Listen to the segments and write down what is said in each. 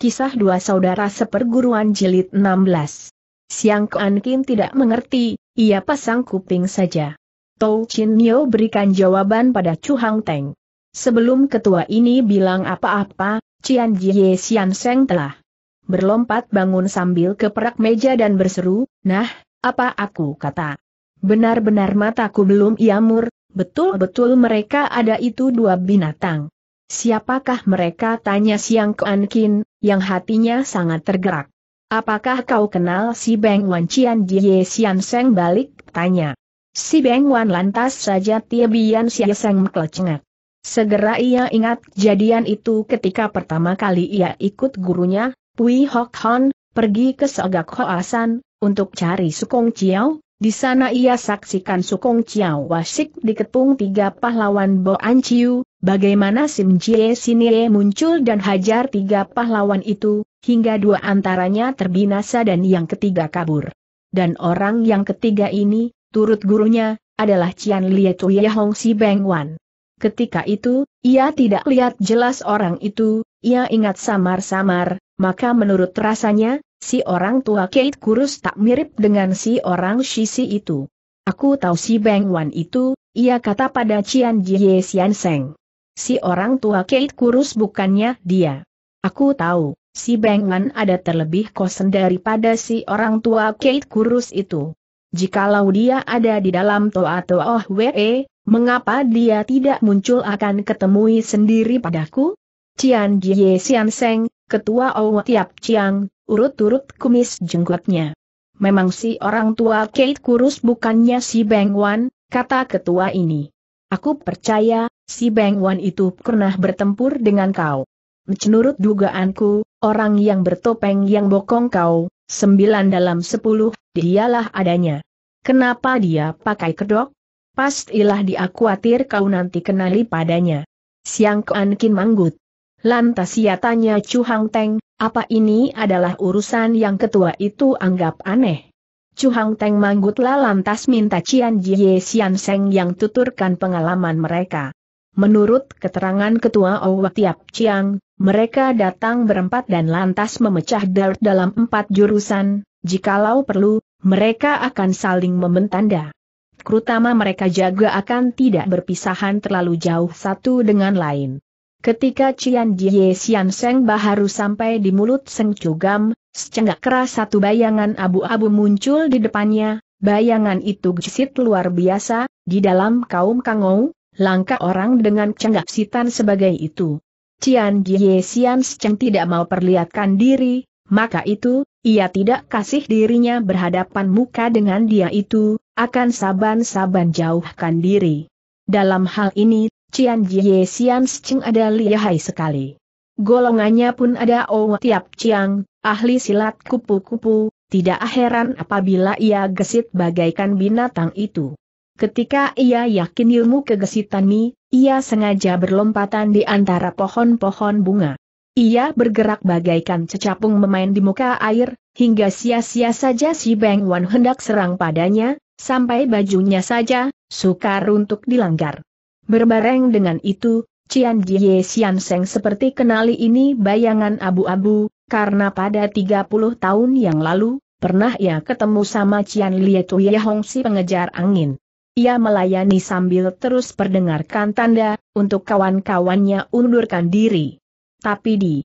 Kisah dua saudara seperguruan jilid 16. Siang Kuan Kim tidak mengerti, ia pasang kuping saja. Tou Chin Nio berikan jawaban pada Chu Hang Teng. Sebelum ketua ini bilang apa-apa, Cian Jie Sian Seng telah berlompat bangun sambil keperak meja dan berseru, nah, apa aku kata. Benar-benar mataku belum iamur, betul-betul mereka ada itu dua binatang. Siapakah mereka tanya Siang Kuan Kin, yang hatinya sangat tergerak. Apakah kau kenal si Beng Wan Cian Jie Sian Seng balik, tanya. Si Beng Wan lantas saja Tiabian Sia Seng meklecengak. Segera ia ingat kejadian itu ketika pertama kali ia ikut gurunya, Pui Hok Hon, pergi ke Sogak Hoasan, untuk cari Sukong Chiao, di sana ia saksikan Sukong Chiao wasik dikepung tiga pahlawan Bo An Chiu, Bagaimana Sim Jie Sinie muncul dan hajar tiga pahlawan itu, hingga dua antaranya terbinasa dan yang ketiga kabur. Dan orang yang ketiga ini, turut gurunya, adalah Cian Lie Tui Hong Si Beng Wan. Ketika itu, ia tidak lihat jelas orang itu, ia ingat samar-samar, maka menurut rasanya, si orang tua Kate kurus tak mirip dengan si orang Shisi itu. Aku tahu si Beng Wan itu, ia kata pada Cian Jie Sian Seng. Si orang tua Kate kurus bukannya dia. Aku tahu, si Bengman ada terlebih kosen daripada si orang tua Kate kurus itu. Jikalau dia ada di dalam Toa Toa WE, mengapa dia tidak muncul akan ketemui sendiri padaku? Cian Jie Sian Seng, ketua Owa Tiap Ciang, urut-urut kumis jenggotnya. Memang si orang tua Kate kurus bukannya si Bengwan, kata ketua ini. Aku percaya, si Beng Wan itu pernah bertempur dengan kau. Menurut dugaanku, orang yang bertopeng yang bokong kau, sembilan dalam sepuluh, dialah adanya. Kenapa dia pakai kedok? Pastilah dia khawatir kau nanti kenali padanya. Siang Kuan Kin manggut. Lantas ia tanya Chu Hang Teng, apa ini adalah urusan yang ketua itu anggap aneh? Chu Hang Teng manggutlah lantas minta Cian Jie Sian Seng yang tuturkan pengalaman mereka. Menurut keterangan Ketua Owa Tiap Ciang, mereka datang berempat dan lantas memecah dart dalam empat jurusan, jikalau perlu, mereka akan saling membentanda. Terutama mereka jaga akan tidak berpisahan terlalu jauh satu dengan lain. Ketika Cian Jie Sian Seng baru sampai di mulut Seng Cugam, Secenggak keras satu bayangan abu-abu muncul di depannya, bayangan itu gesit luar biasa, di dalam kaum Kangou, langkah orang dengan cenggak sitan sebagai itu. Cian Jie Sian Seceng tidak mau perlihatkan diri, maka itu, ia tidak kasih dirinya berhadapan muka dengan dia itu, akan saban-saban jauhkan diri. Dalam hal ini, Cian Jie Sian Seceng ada lihai sekali. Golongannya pun ada Oh Tiap Ciang, ahli silat kupu-kupu, tidak heran apabila ia gesit bagaikan binatang itu. Ketika ia yakin ilmu kegesitan Mi, ia sengaja berlompatan di antara pohon-pohon bunga. Ia bergerak bagaikan cecapung memain di muka air, hingga sia-sia saja si Beng Wan hendak serang padanya, sampai bajunya saja, sukar untuk dilanggar. Berbareng dengan itu, Cian Jie Sian Seng seperti kenali ini bayangan abu-abu, karena pada 30 tahun yang lalu, pernah ia ketemu sama Cian Lietu Hong si pengejar angin. Ia melayani sambil terus perdengarkan tanda, untuk kawan-kawannya undurkan diri. Tapi di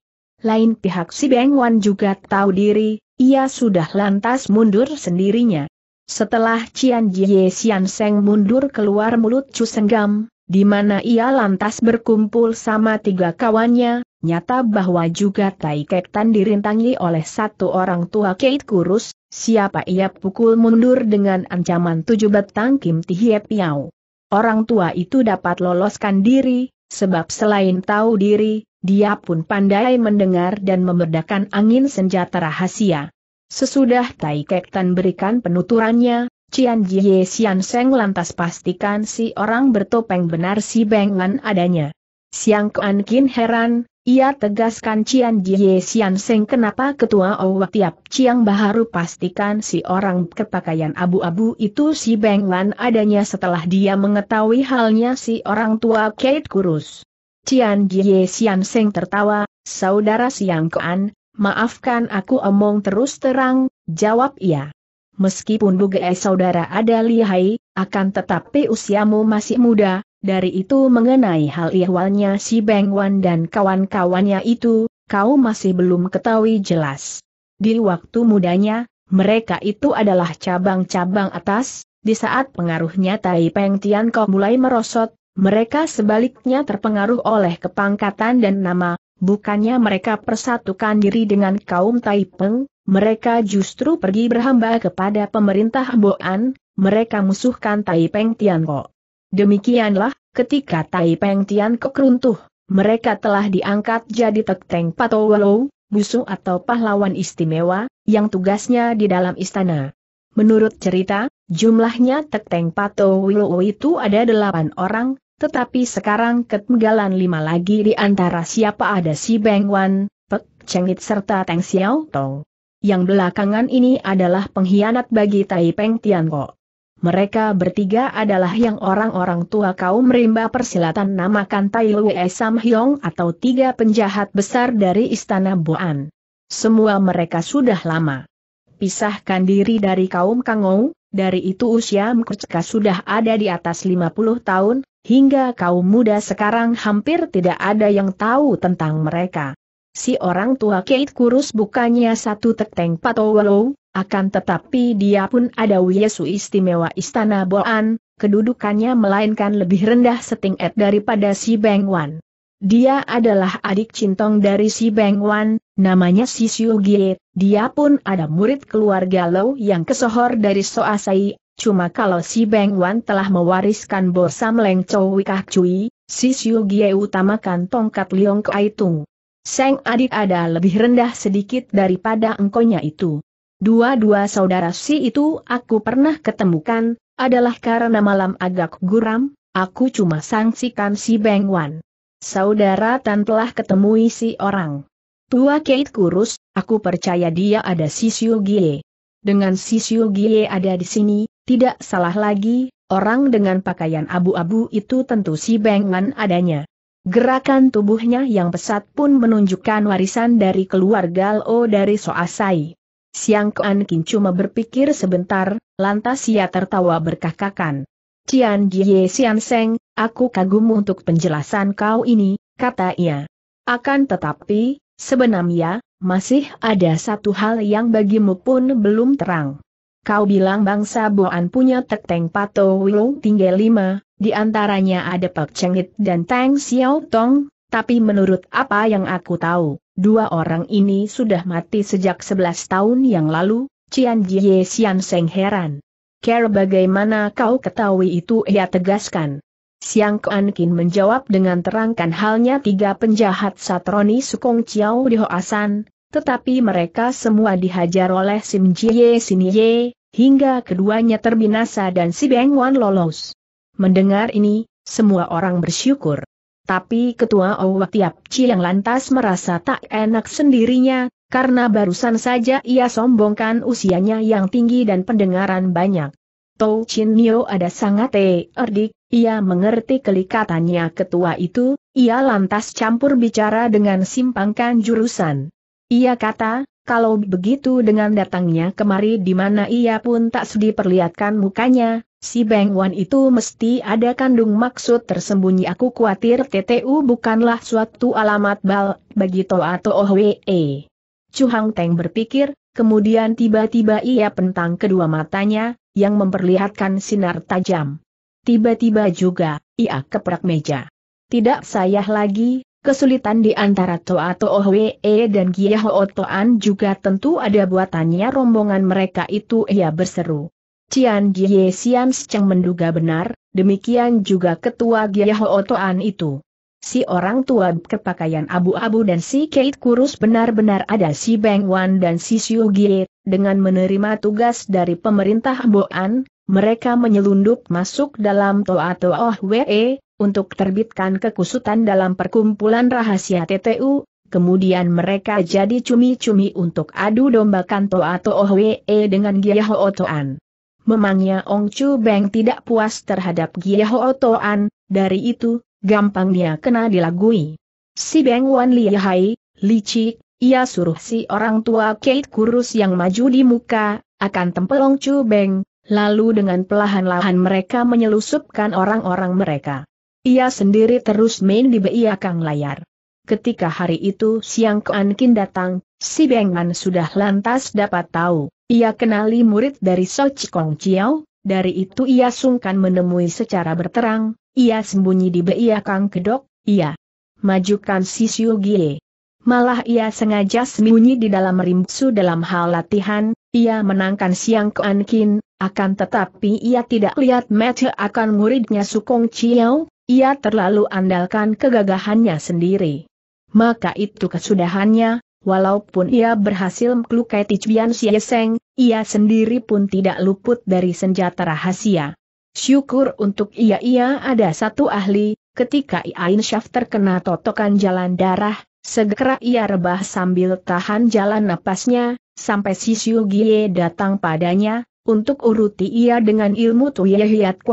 lain pihak si Beng Wan juga tahu diri, ia sudah lantas mundur sendirinya. Setelah Cian Jie Sian Seng mundur keluar mulut Chu Senggam, di mana ia lantas berkumpul sama tiga kawannya, Nyata bahwa juga Tai Kek Tan dirintangi oleh satu orang tua Kate kurus, siapa ia pukul mundur dengan ancaman tujuh batang Kim Tihye Piao. Orang tua itu dapat loloskan diri, sebab selain tahu diri, dia pun pandai mendengar dan membedakan angin senjata rahasia. Sesudah Tai Kek Tan berikan penuturannya, Cian Jie Sian Seng lantas pastikan si orang bertopeng benar si Bengan adanya. Siang Kuan Kin heran, ia tegaskan Cian Jie Sian Seng kenapa ketua Owa Tiap Ciang baharu pastikan si orang kepakaian abu-abu itu si Beng Lan adanya setelah dia mengetahui halnya si orang tua Kate kurus. Cian Jie Sian Seng tertawa, saudara Siang Koan, Maafkan aku omong terus terang, jawab ia. Meskipun buge saudara ada lihai, akan tetapi usiamu masih muda, dari itu mengenai hal ihwalnya si Beng Wan dan kawan-kawannya itu, kau masih belum ketahui jelas. Di waktu mudanya, mereka itu adalah cabang-cabang atas, di saat pengaruhnya Tai Peng Tian Kau mulai merosot, mereka sebaliknya terpengaruh oleh kepangkatan dan nama, bukannya mereka persatukan diri dengan kaum Tai Peng, mereka justru pergi berhamba kepada pemerintah Boan, mereka musuhkan Tai Peng Tianko. Demikianlah, ketika Tai Peng Tianko keruntuh, mereka telah diangkat jadi Tek Teng Patowalo, busu atau pahlawan istimewa, yang tugasnya di dalam istana. Menurut cerita, jumlahnya Tek Teng Patowalo itu ada delapan orang, tetapi sekarang ketenggalan lima lagi di antara siapa ada si Beng Wan, Pek Cengit serta Teng Xiao Tong yang belakangan ini adalah pengkhianat bagi Tai Peng Tianko. Mereka bertiga adalah yang orang-orang tua kaum rimba persilatan namakan Tai Lue Sam Hyong atau tiga penjahat besar dari Istana Boan. Semua mereka sudah lama. Pisahkan diri dari kaum Kangou, dari itu usia mereka sudah ada di atas 50 tahun, hingga kaum muda sekarang hampir tidak ada yang tahu tentang mereka. Si orang tua Kate kurus bukannya satu tekeng patowalo, akan tetapi dia pun ada Yesu istimewa Istana Boan, kedudukannya melainkan lebih rendah setingkat daripada si Beng Wan. Dia adalah adik cintong dari si Beng Wan, namanya si Xiu Gie, dia pun ada murid keluarga Lau yang kesohor dari Soasai, cuma kalau si Beng Wan telah mewariskan Bosam Leng Chow Wikah Cui, si Xiu Gie utamakan tongkat Liong Kaitung. Seng adik ada lebih rendah sedikit daripada engkonya itu. Dua-dua saudara si itu aku pernah ketemukan, adalah karena malam agak guram, aku cuma sangsikan si Beng Wan. Saudara Tan telah ketemui si orang. Tua Kate kurus, aku percaya dia ada si Siu Gie. Dengan si Siu Gie ada di sini, tidak salah lagi, orang dengan pakaian abu-abu itu tentu si Beng Wan adanya. Gerakan tubuhnya yang pesat pun menunjukkan warisan dari keluarga Lo dari Soasai. Siang Kuan Kin cuma berpikir sebentar, lantas ia tertawa berkakakan. Cian Jie Sian Seng, aku kagum untuk penjelasan kau ini, kata ia. Akan tetapi, sebenarnya, masih ada satu hal yang bagimu pun belum terang. Kau bilang bangsa Boan punya tekeng pato wilung tinggi lima, di antaranya ada Pak Chengit dan Tang Xiao Tong, tapi menurut apa yang aku tahu, dua orang ini sudah mati sejak 11 tahun yang lalu, Cian Jie Xian Seng heran. Care bagaimana kau ketahui itu ia tegaskan. Siang Kuan Kin menjawab dengan terangkan halnya tiga penjahat satroni Sukong Chiao di Hoasan, tetapi mereka semua dihajar oleh Sim Jie Sin Ye, hingga keduanya terbinasa dan si Beng Wan lolos. Mendengar ini, semua orang bersyukur. Tapi ketua Owak Tiap Ci yang lantas merasa tak enak sendirinya, karena barusan saja ia sombongkan usianya yang tinggi dan pendengaran banyak. Tou Chin Nio ada sangat erdik, ia mengerti kelikatannya ketua itu, ia lantas campur bicara dengan simpangkan jurusan. Ia kata, kalau begitu dengan datangnya kemari di mana ia pun tak sedih perlihatkan mukanya, Si Beng Wan itu mesti ada kandung maksud tersembunyi aku khawatir TTU bukanlah suatu alamat bal, bagi Toa atau Ohwe. Chu Hang Teng berpikir, kemudian tiba-tiba ia pentang kedua matanya, yang memperlihatkan sinar tajam. Tiba-tiba juga, ia keprak meja. Tidak sayah lagi, kesulitan di antara Toa atau Ohwe dan Gia Toan juga tentu ada buatannya rombongan mereka itu ia berseru. Cian Jie Sian Cheng menduga benar, demikian juga ketua Giaho Otoan itu. Si orang tua kepakaian abu-abu dan si Kate kurus benar-benar ada si Beng Wan dan si Xiu Gie, dengan menerima tugas dari pemerintah Boan, mereka menyelundup masuk dalam Toa Toa WE, untuk terbitkan kekusutan dalam perkumpulan rahasia TTU, kemudian mereka jadi cumi-cumi untuk adu dombakan Toa Toa WE dengan Giaho Otoan. Memangnya Ong Chu Beng tidak puas terhadap Gia Ho Toan, dari itu, gampang dia kena dilagui. Si Beng Wan Li Hai, Li Chi, ia suruh si orang tua Kate kurus yang maju di muka, akan tempelong Chu Beng, lalu dengan pelahan-lahan mereka menyelusupkan orang-orang mereka. Ia sendiri terus main di belakang layar. Ketika hari itu siang Kuan Kin datang, si Bengman sudah lantas dapat tahu, ia kenali murid dari Soch Kong Chiao, dari itu ia sungkan menemui secara berterang, ia sembunyi di belakang kedok, ia majukan si Siu Gie. Malah ia sengaja sembunyi di dalam rimsu dalam hal latihan, ia menangkan siang Kuan Kin, akan tetapi ia tidak lihat mata akan muridnya Sukong Chiao, ia terlalu andalkan kegagahannya sendiri. Maka itu kesudahannya, walaupun ia berhasil melukai Tichbian Sieseng, ia sendiri pun tidak luput dari senjata rahasia. Syukur untuk ia-ia ada satu ahli, ketika Iain terkena totokan jalan darah, Segera ia rebah sambil tahan jalan napasnya, sampai si Siu Gie datang padanya, untuk uruti ia dengan ilmu Tuye Hiat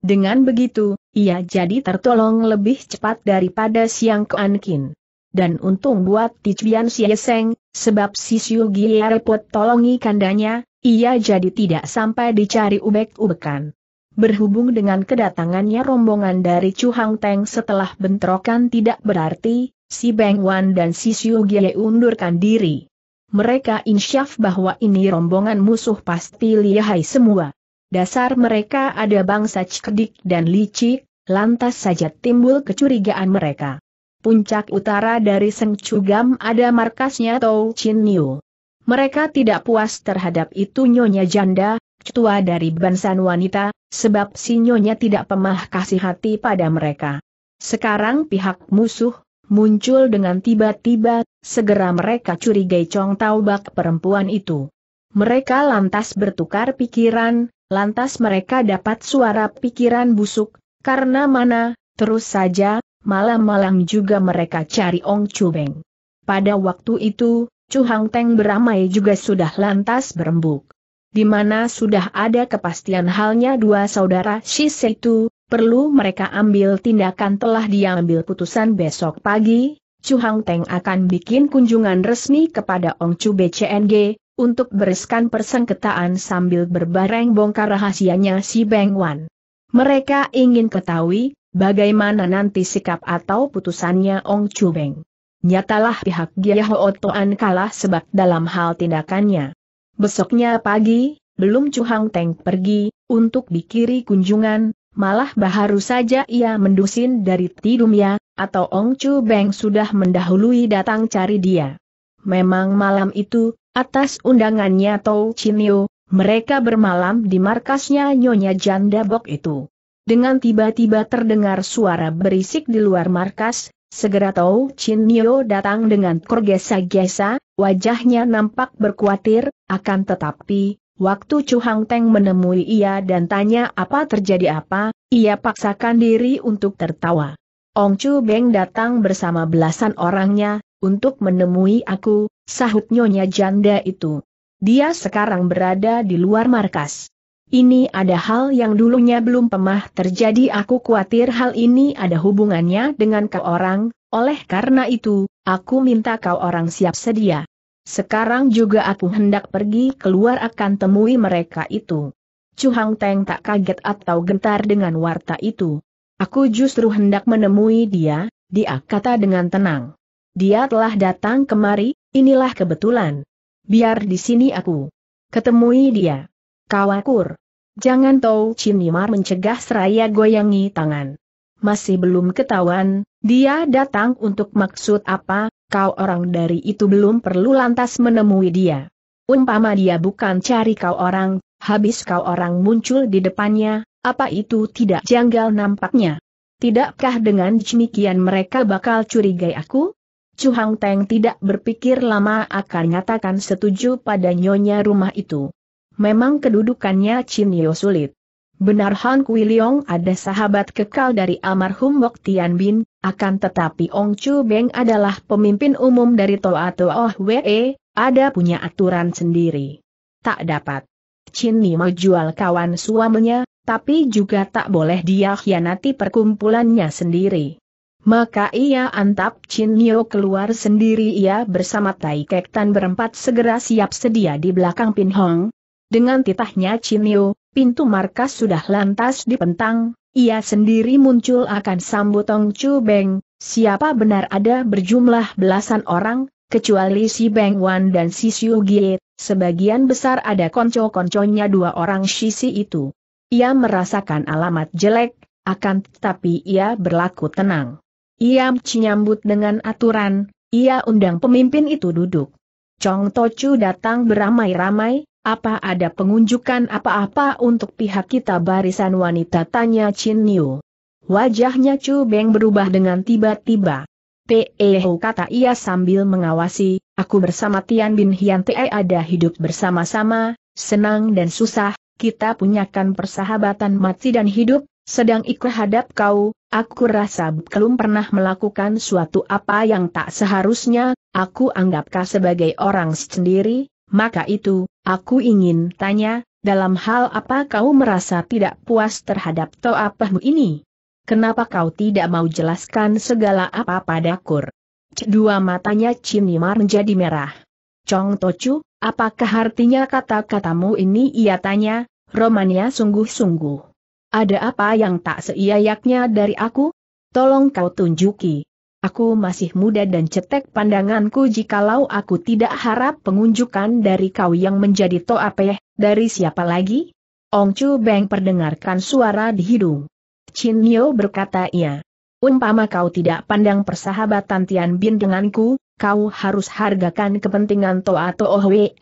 Dengan begitu, ia jadi tertolong lebih cepat daripada Siang Kuan Kin. Dan untung buat Tichbian Sieseng, sebab si Siu repot tolongi kandanya, ia jadi tidak sampai dicari ubek-ubekan. Berhubung dengan kedatangannya rombongan dari Chu Hang Teng setelah bentrokan tidak berarti, si Beng Wan dan si Xiu Gie undurkan diri. Mereka insyaf bahwa ini rombongan musuh pasti lihai semua. Dasar mereka ada bangsa cerdik dan licik, lantas saja timbul kecurigaan mereka. Puncak utara dari Seng Cugam ada markasnya Tou Chin Niu. Mereka tidak puas terhadap itu Nyonya Janda, ketua dari Bansan Wanita, sebab si Nyonya tidak pemah kasih hati pada mereka. Sekarang pihak musuh, muncul dengan tiba-tiba, segera mereka curigai Chong Tau Bak perempuan itu. Mereka lantas bertukar pikiran, lantas mereka dapat suara pikiran busuk, karena mana, terus saja, malam-malam juga mereka cari Ong Chubeng. Pada waktu itu, Chu Hang Teng beramai juga sudah lantas berembuk. Di mana sudah ada kepastian halnya dua saudara Shis itu, Perlu mereka ambil tindakan telah diambil putusan besok pagi, Chu Hang Teng akan bikin kunjungan resmi kepada Ong Chu BCNG, untuk bereskan persengketaan sambil berbareng bongkar rahasianya si Beng Wan. Mereka ingin ketahui, bagaimana nanti sikap atau putusannya Ong Chu Beng. Nyatalah pihak Gia Toan kalah sebab dalam hal tindakannya. Besoknya pagi, belum Chu Hang Teng pergi, untuk dikiri kunjungan, malah baru saja ia mendusin dari tidumnya, atau Ong Chu Beng sudah mendahului datang cari dia. Memang malam itu, atas undangannya Tou Chinyo, mereka bermalam di markasnya Nyonya Janda Bok itu. Dengan tiba-tiba terdengar suara berisik di luar markas, segera Tou Chinyo datang dengan tergesa-gesa, wajahnya nampak berkuatir, akan tetapi, Waktu Chu Hang Teng menemui ia dan tanya apa terjadi apa, ia paksakan diri untuk tertawa. Ong Chu Beng datang bersama belasan orangnya, untuk menemui aku, sahut nyonya janda itu. Dia sekarang berada di luar markas. Ini ada hal yang dulunya belum pernah terjadi aku khawatir hal ini ada hubungannya dengan kau orang, oleh karena itu, aku minta kau orang siap sedia. Sekarang juga aku hendak pergi keluar akan temui mereka itu. Chu Hang Teng tak kaget atau gentar dengan warta itu. Aku justru hendak menemui dia, dia kata dengan tenang. Dia telah datang kemari, inilah kebetulan. Biar di sini aku ketemui dia. Kawakur. Jangan tahu Cinimar mencegah seraya goyangi tangan. Masih belum ketahuan, dia datang untuk maksud apa, kau orang dari itu belum perlu lantas menemui dia. Umpama dia bukan cari kau orang, habis kau orang muncul di depannya, apa itu tidak janggal nampaknya? Tidakkah dengan demikian mereka bakal curigai aku? Chu Hang Teng tidak berpikir lama akan nyatakan setuju pada nyonya rumah itu. Memang kedudukannya Chin Yo sulit. Benar Han Kui Leong ada sahabat kekal dari almarhum Bok Tian Bin, akan tetapi Ong Chu Beng adalah pemimpin umum dari Toa Toa Hwe, ada punya aturan sendiri. Tak dapat. Chin mau jual kawan suaminya, tapi juga tak boleh dia khianati perkumpulannya sendiri. Maka ia antap Chin keluar sendiri ia bersama Tai Kek Tan berempat segera siap sedia di belakang Pin Hong. Dengan titahnya Chin pintu markas sudah lantas dipentang, ia sendiri muncul akan sambut Tong Chu Beng, siapa benar ada berjumlah belasan orang, kecuali si Beng Wan dan si Xiu Gie, sebagian besar ada konco-konconya dua orang Shisi itu. Ia merasakan alamat jelek, akan tetapi ia berlaku tenang. Ia menyambut dengan aturan, ia undang pemimpin itu duduk. Chong Tochu datang beramai-ramai, apa ada pengunjukan apa-apa untuk pihak kita barisan wanita tanya Chin Niu. Wajahnya Chu Beng berubah dengan tiba-tiba. P.E.Ho kata ia sambil mengawasi, aku bersama Tian Bin Hian Te ada hidup bersama-sama, senang dan susah, kita punyakan persahabatan mati dan hidup, sedang ikhlas hadap kau, Aku rasa belum pernah melakukan suatu apa yang tak seharusnya, aku anggap kau sebagai orang sendiri, maka itu, aku ingin tanya, dalam hal apa kau merasa tidak puas terhadap toapahmu ini? Kenapa kau tidak mau jelaskan segala apa padakur? Kedua matanya Cinimar menjadi merah. Chong Tochu, apakah artinya kata-katamu ini ia tanya, romannya sungguh-sungguh. Ada apa yang tak seiayaknya dari aku? Tolong kau tunjuki. Aku masih muda dan cetek pandanganku jikalau aku tidak harap pengunjukan dari kau yang menjadi toapeh, dari siapa lagi? Ong Chu Beng perdengarkan suara di hidung. Chin Nio berkata iya. Umpama kau tidak pandang persahabatan Tian Bin denganku, kau harus hargakan kepentingan Toa Toa Hwe.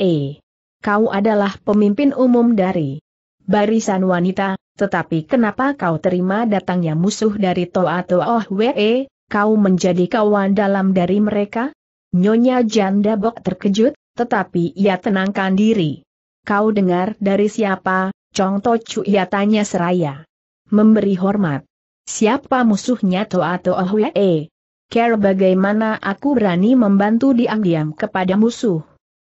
Kau adalah pemimpin umum dari barisan wanita, tetapi kenapa kau terima datangnya musuh dari Toa Toa Wee, kau menjadi kawan dalam dari mereka? Nyonya Janda Bok terkejut, tetapi ia tenangkan diri. Kau dengar dari siapa? Chong Tochu ia tanya seraya. Memberi hormat. Siapa musuhnya Toa Toa Wee? Care bagaimana aku berani membantu diam-diam kepada musuh.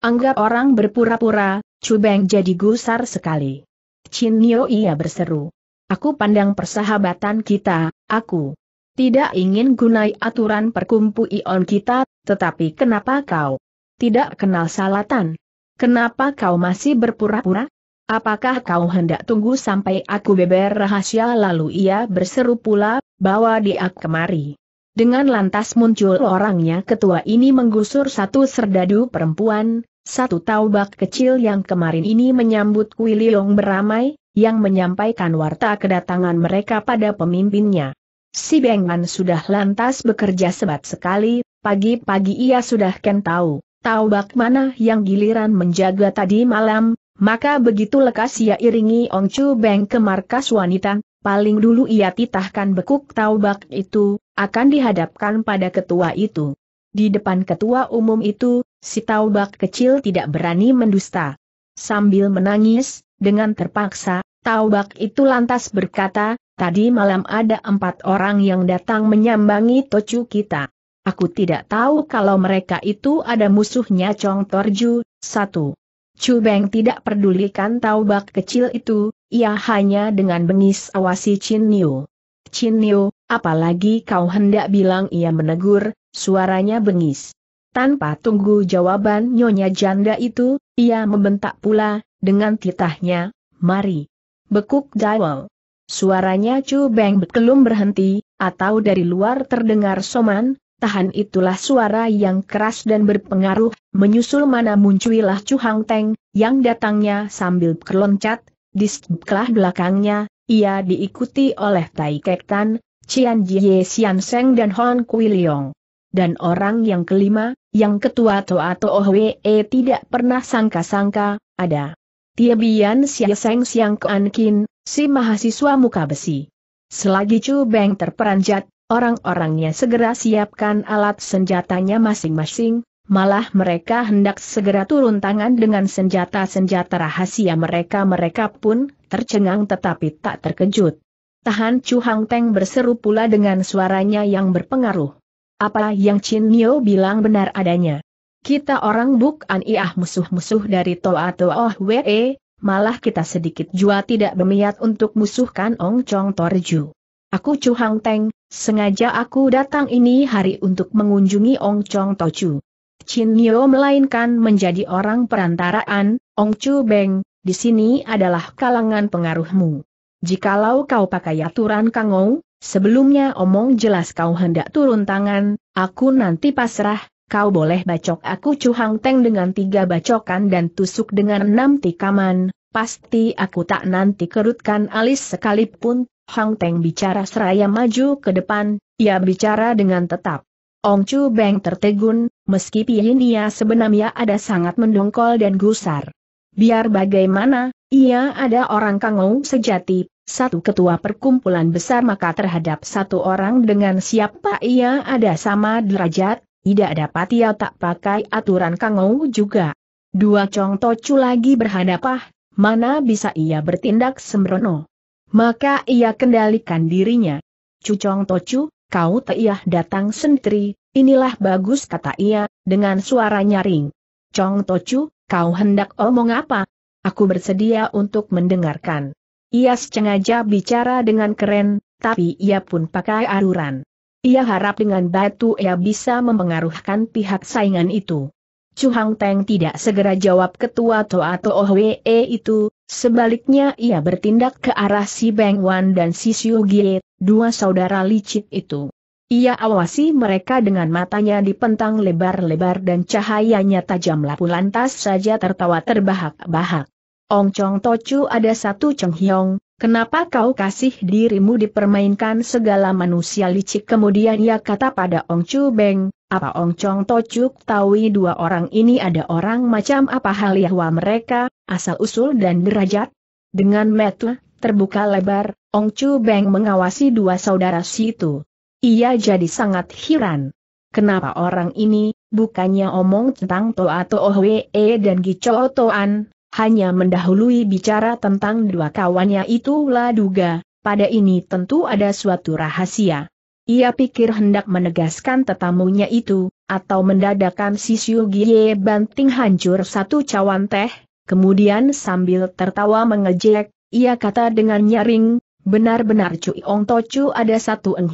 Anggap orang berpura-pura, Cubeng jadi gusar sekali. Chin Nio ia berseru. Aku pandang persahabatan kita, aku tidak ingin gunai aturan perkumpulan kita, tetapi kenapa kau tidak kenal salatan? Kenapa kau masih berpura-pura? Apakah kau hendak tunggu sampai aku beber rahasia lalu ia berseru pula, bawa dia kemari. Dengan lantas muncul orangnya ketua ini menggusur satu serdadu perempuan, satu taubak kecil yang kemarin ini menyambut Kuiliong beramai, yang menyampaikan warta kedatangan mereka pada pemimpinnya. Si Bengman sudah lantas bekerja sebat sekali, pagi-pagi ia sudah ken tahu, taubak mana yang giliran menjaga tadi malam, maka begitu lekas ia iringi Ong Chu Beng ke markas wanita, paling dulu ia titahkan bekuk taubak itu, akan dihadapkan pada ketua itu. Di depan ketua umum itu, si taubak kecil tidak berani mendusta. Sambil menangis, dengan terpaksa, taubak itu lantas berkata, tadi malam ada empat orang yang datang menyambangi tocu kita. Aku tidak tahu kalau mereka itu ada musuhnya Chong Torju, satu. Chu Beng tidak pedulikan taubak kecil itu, ia hanya dengan bengis awasi Chin Niu. Chin Niu, apalagi kau hendak bilang ia menegur, Suaranya bengis. Tanpa tunggu jawaban Nyonya Janda itu, ia membentak pula, dengan titahnya, mari. Bekuk Dawal. Suaranya Chu Beng bekelum berhenti, atau dari luar terdengar soman, tahan itulah suara yang keras dan berpengaruh, menyusul mana muncullah Chu Hang Teng, yang datangnya sambil keloncat, di sebelah belakangnya, ia diikuti oleh Tai Kek Tan, Cian Jie Sian Seng dan Hon Kui Leong. Dan orang yang kelima, yang ketua Toa Toa Hwe tidak pernah sangka-sangka, ada. Tiebian Sia Seng Siang Kuan Kin, si mahasiswa muka besi. Selagi Chu Beng terperanjat, orang-orangnya segera siapkan alat senjatanya masing-masing, malah mereka hendak segera turun tangan dengan senjata-senjata rahasia mereka mereka pun tercengang tetapi tak terkejut. Tahan Chu Hang Teng berseru pula dengan suaranya yang berpengaruh. Apa yang Chin Nio bilang benar adanya. Kita orang bukan iah musuh-musuh dari Toa Toa Wee, malah kita sedikit jua tidak berniat untuk musuhkan Ong Chong Torju. aku Chu Hang Teng, sengaja aku datang ini hari untuk mengunjungi Ong Chong Tochu. Chin Nio melainkan menjadi orang perantaraan, Ong Chu Beng, di sini adalah kalangan pengaruhmu. Jikalau kau pakai aturan Kangou, sebelumnya omong jelas kau hendak turun tangan, aku nanti pasrah, kau boleh bacok aku cuhang teng dengan tiga bacokan dan tusuk dengan enam tikaman, pasti aku tak nanti kerutkan alis sekalipun, Hang Teng bicara seraya maju ke depan, ia bicara dengan tetap. Ong Chu Beng tertegun, meski ia sebenarnya ada sangat mendongkol dan gusar. Biar bagaimana, ia ada orang kangou sejati, satu ketua perkumpulan besar maka terhadap satu orang dengan siapa ia ada sama derajat, tidak dapat ia tak pakai aturan kangou juga. Dua Chong Tocu lagi berhadapan, mana bisa ia bertindak sembrono. Maka ia kendalikan dirinya. Cucong Tocu, kau tak ia datang sentri, inilah bagus kata ia, dengan suara nyaring. Chong Tocu, Kau hendak omong apa? Aku bersedia untuk mendengarkan. Ia sengaja bicara dengan keren, tapi ia pun pakai aruran. Ia harap dengan batu ia bisa mempengaruhkan pihak saingan itu. Chu Hang Teng tidak segera jawab ketua Toa atau OHWE itu, sebaliknya ia bertindak ke arah si Beng Wan dan si Xiu Gie, dua saudara licik itu. Ia awasi mereka dengan matanya dipentang lebar-lebar dan cahayanya tajam lapu lantas saja tertawa terbahak-bahak. Ong Chong Tocu ada satu Cheng Hiong, kenapa kau kasih dirimu dipermainkan segala manusia licik kemudian ia kata pada Ong Chu Beng, apa Ong Chong Tocu tahu dua orang ini ada orang macam apa hal yahwa mereka, asal-usul dan derajat? Dengan mata terbuka lebar, Ong Chu Beng mengawasi dua saudara si itu. Ia jadi sangat heran. Kenapa orang ini, bukannya omong tentang Toa atau Ohwe dan Gicho Toan, hanya mendahului bicara tentang dua kawannya itu duga, pada ini tentu ada suatu rahasia. Ia pikir hendak menegaskan tetamunya itu, atau mendadakan si Gie banting hancur satu cawan teh, kemudian sambil tertawa mengejek, ia kata dengan nyaring, benar-benar Cui Ong Tocu ada satu Eng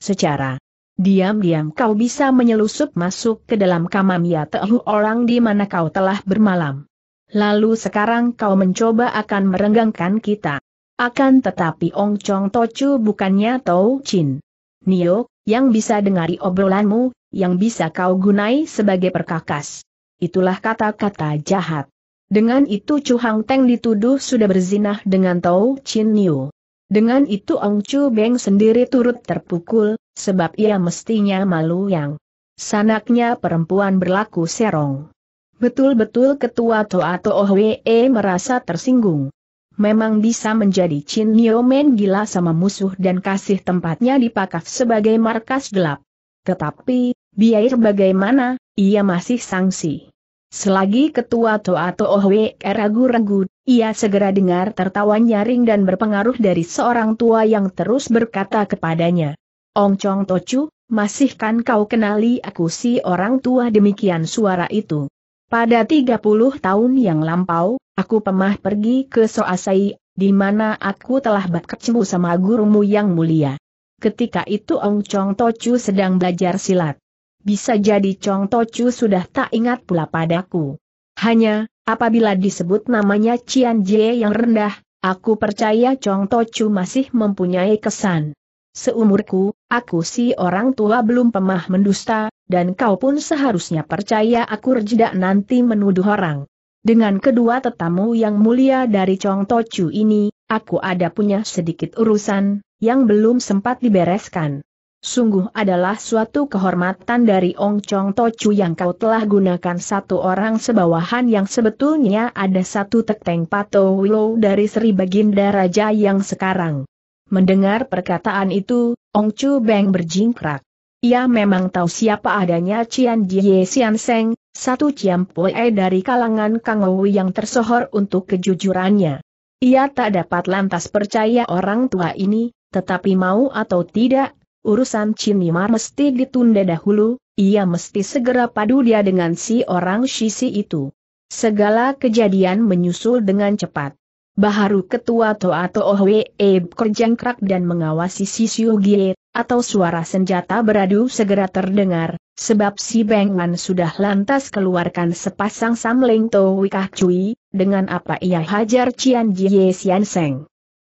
secara diam-diam kau bisa menyelusup masuk ke dalam kamar ya tehu orang di mana kau telah bermalam. Lalu sekarang kau mencoba akan merenggangkan kita. Akan tetapi Ong Chong Tocu bukannya Tau Chin. Nio, yang bisa dengari obrolanmu, yang bisa kau gunai sebagai perkakas. Itulah kata-kata jahat. Dengan itu Chu Hang Teng dituduh sudah berzinah dengan Tau Chin Nio. Dengan itu Ong Chu Beng sendiri turut terpukul, sebab ia mestinya malu yang sanaknya perempuan berlaku serong. Betul-betul ketua Toa atau Ohwe merasa tersinggung. Memang bisa menjadi Chin Men gila sama musuh dan kasih tempatnya dipakas sebagai markas gelap. Tetapi, biar bagaimana, ia masih sangsi. Selagi ketua Toa atau Ohwe ragu-ragu, ia segera dengar tertawa nyaring dan berpengaruh dari seorang tua yang terus berkata kepadanya. Ong Chong Tocu, masih kan kau kenali aku si orang tua demikian suara itu. Pada 30 tahun yang lampau, aku pernah pergi ke Soasai, di mana aku telah berkecemu sama gurumu yang mulia. Ketika itu Ong Chong Tocu sedang belajar silat. Bisa jadi Chong Tocu sudah tak ingat pula padaku. Hanya, Apabila disebut namanya Cian Jie yang rendah, aku percaya Chong Tochu masih mempunyai kesan. Seumurku, aku si orang tua belum pernah mendusta, dan kau pun seharusnya percaya aku rejeda nanti menuduh orang. Dengan kedua tetamu yang mulia dari Chong Tochu ini, aku ada punya sedikit urusan, yang belum sempat dibereskan. Sungguh adalah suatu kehormatan dari Ong Chong Tochu yang kau telah gunakan satu orang sebawahan yang sebetulnya ada satu tekeng pato willow dari Sri Baginda Raja yang sekarang. Mendengar perkataan itu, Ong Chu Beng berjingkrak. Ia memang tahu siapa adanya Cian Jie Sian Seng, satu ciampoe dari kalangan Kang yang tersohor untuk kejujurannya. Ia tak dapat lantas percaya orang tua ini, tetapi mau atau tidak, urusan Cinimar mesti ditunda dahulu, ia mesti segera padu dia dengan si orang Shisi itu. Segala kejadian menyusul dengan cepat. Baharu ketua Toa Toa Hwe kerjangkrak dan mengawasi si Gie, atau suara senjata beradu segera terdengar, sebab si Beng Man sudah lantas keluarkan sepasang samling Wikah Cui, dengan apa ia hajar Cian Jie Sian.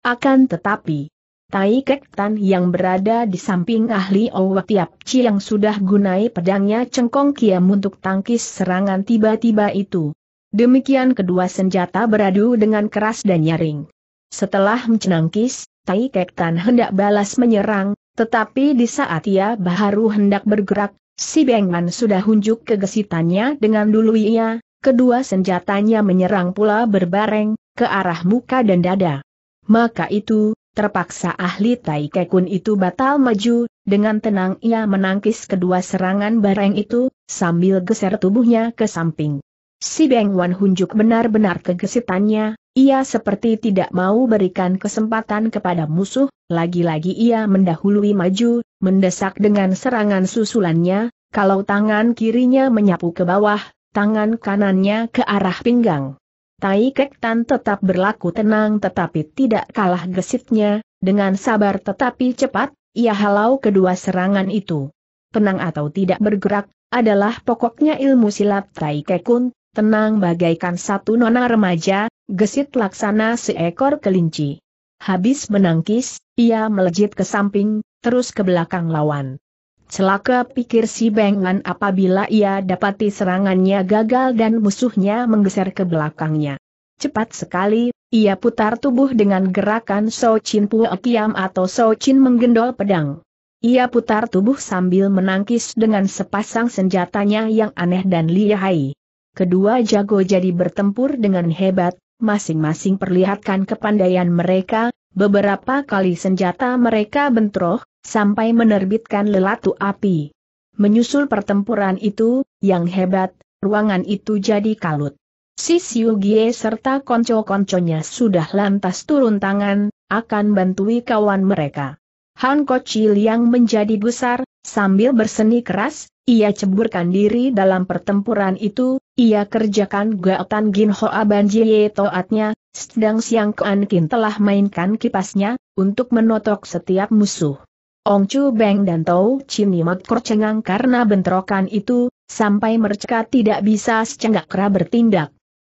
Akan tetapi, Tai Kek Tan yang berada di samping ahli Owa Tiap Ci yang sudah gunai pedangnya cengkong kiam untuk tangkis serangan tiba-tiba itu. Demikian kedua senjata beradu dengan keras dan nyaring. Setelah mencenangkis, Tai Kektan hendak balas menyerang, tetapi di saat ia baru hendak bergerak, si Bengman sudah hunjuk kegesitannya dengan dulu ia, kedua senjatanya menyerang pula berbareng, ke arah muka dan dada. Maka itu, terpaksa ahli Tai Kekun itu batal maju, dengan tenang ia menangkis kedua serangan bareng itu, sambil geser tubuhnya ke samping. Si Beng Wan Hunjuk benar-benar kegesitannya, ia seperti tidak mau berikan kesempatan kepada musuh, lagi-lagi ia mendahului maju, mendesak dengan serangan susulannya, kalau tangan kirinya menyapu ke bawah, tangan kanannya ke arah pinggang. Tai Kek Tan tetap berlaku tenang tetapi tidak kalah gesitnya, dengan sabar tetapi cepat, ia halau kedua serangan itu. Tenang atau tidak bergerak, adalah pokoknya ilmu silat Tai Kekun, tenang bagaikan satu nona remaja, gesit laksana seekor kelinci. Habis menangkis, ia melejit ke samping, terus ke belakang lawan. Celaka pikir si Bengan apabila ia dapati serangannya gagal dan musuhnya menggeser ke belakangnya. Cepat sekali, ia putar tubuh dengan gerakan Chin Puakiam atau Chin menggendol pedang. Ia putar tubuh sambil menangkis dengan sepasang senjatanya yang aneh dan lihai. Kedua jago jadi bertempur dengan hebat, masing-masing perlihatkan kepandaian mereka, beberapa kali senjata mereka bentrok, sampai menerbitkan lelatu api. Menyusul pertempuran itu, yang hebat, ruangan itu jadi kalut. Si Siu Gie serta konco-konconya sudah lantas turun tangan, akan bantui kawan mereka. Han Kocil yang menjadi gusar, sambil berseni keras, ia ceburkan diri dalam pertempuran itu, ia kerjakan gaotan Gin Hoa toatnya, sedang Siang Kuan Kin telah mainkan kipasnya, untuk menotok setiap musuh. Ong Chu Beng dan Tau Chin Yimot cengang karena bentrokan itu, sampai mereka tidak bisa secenggak kera bertindak.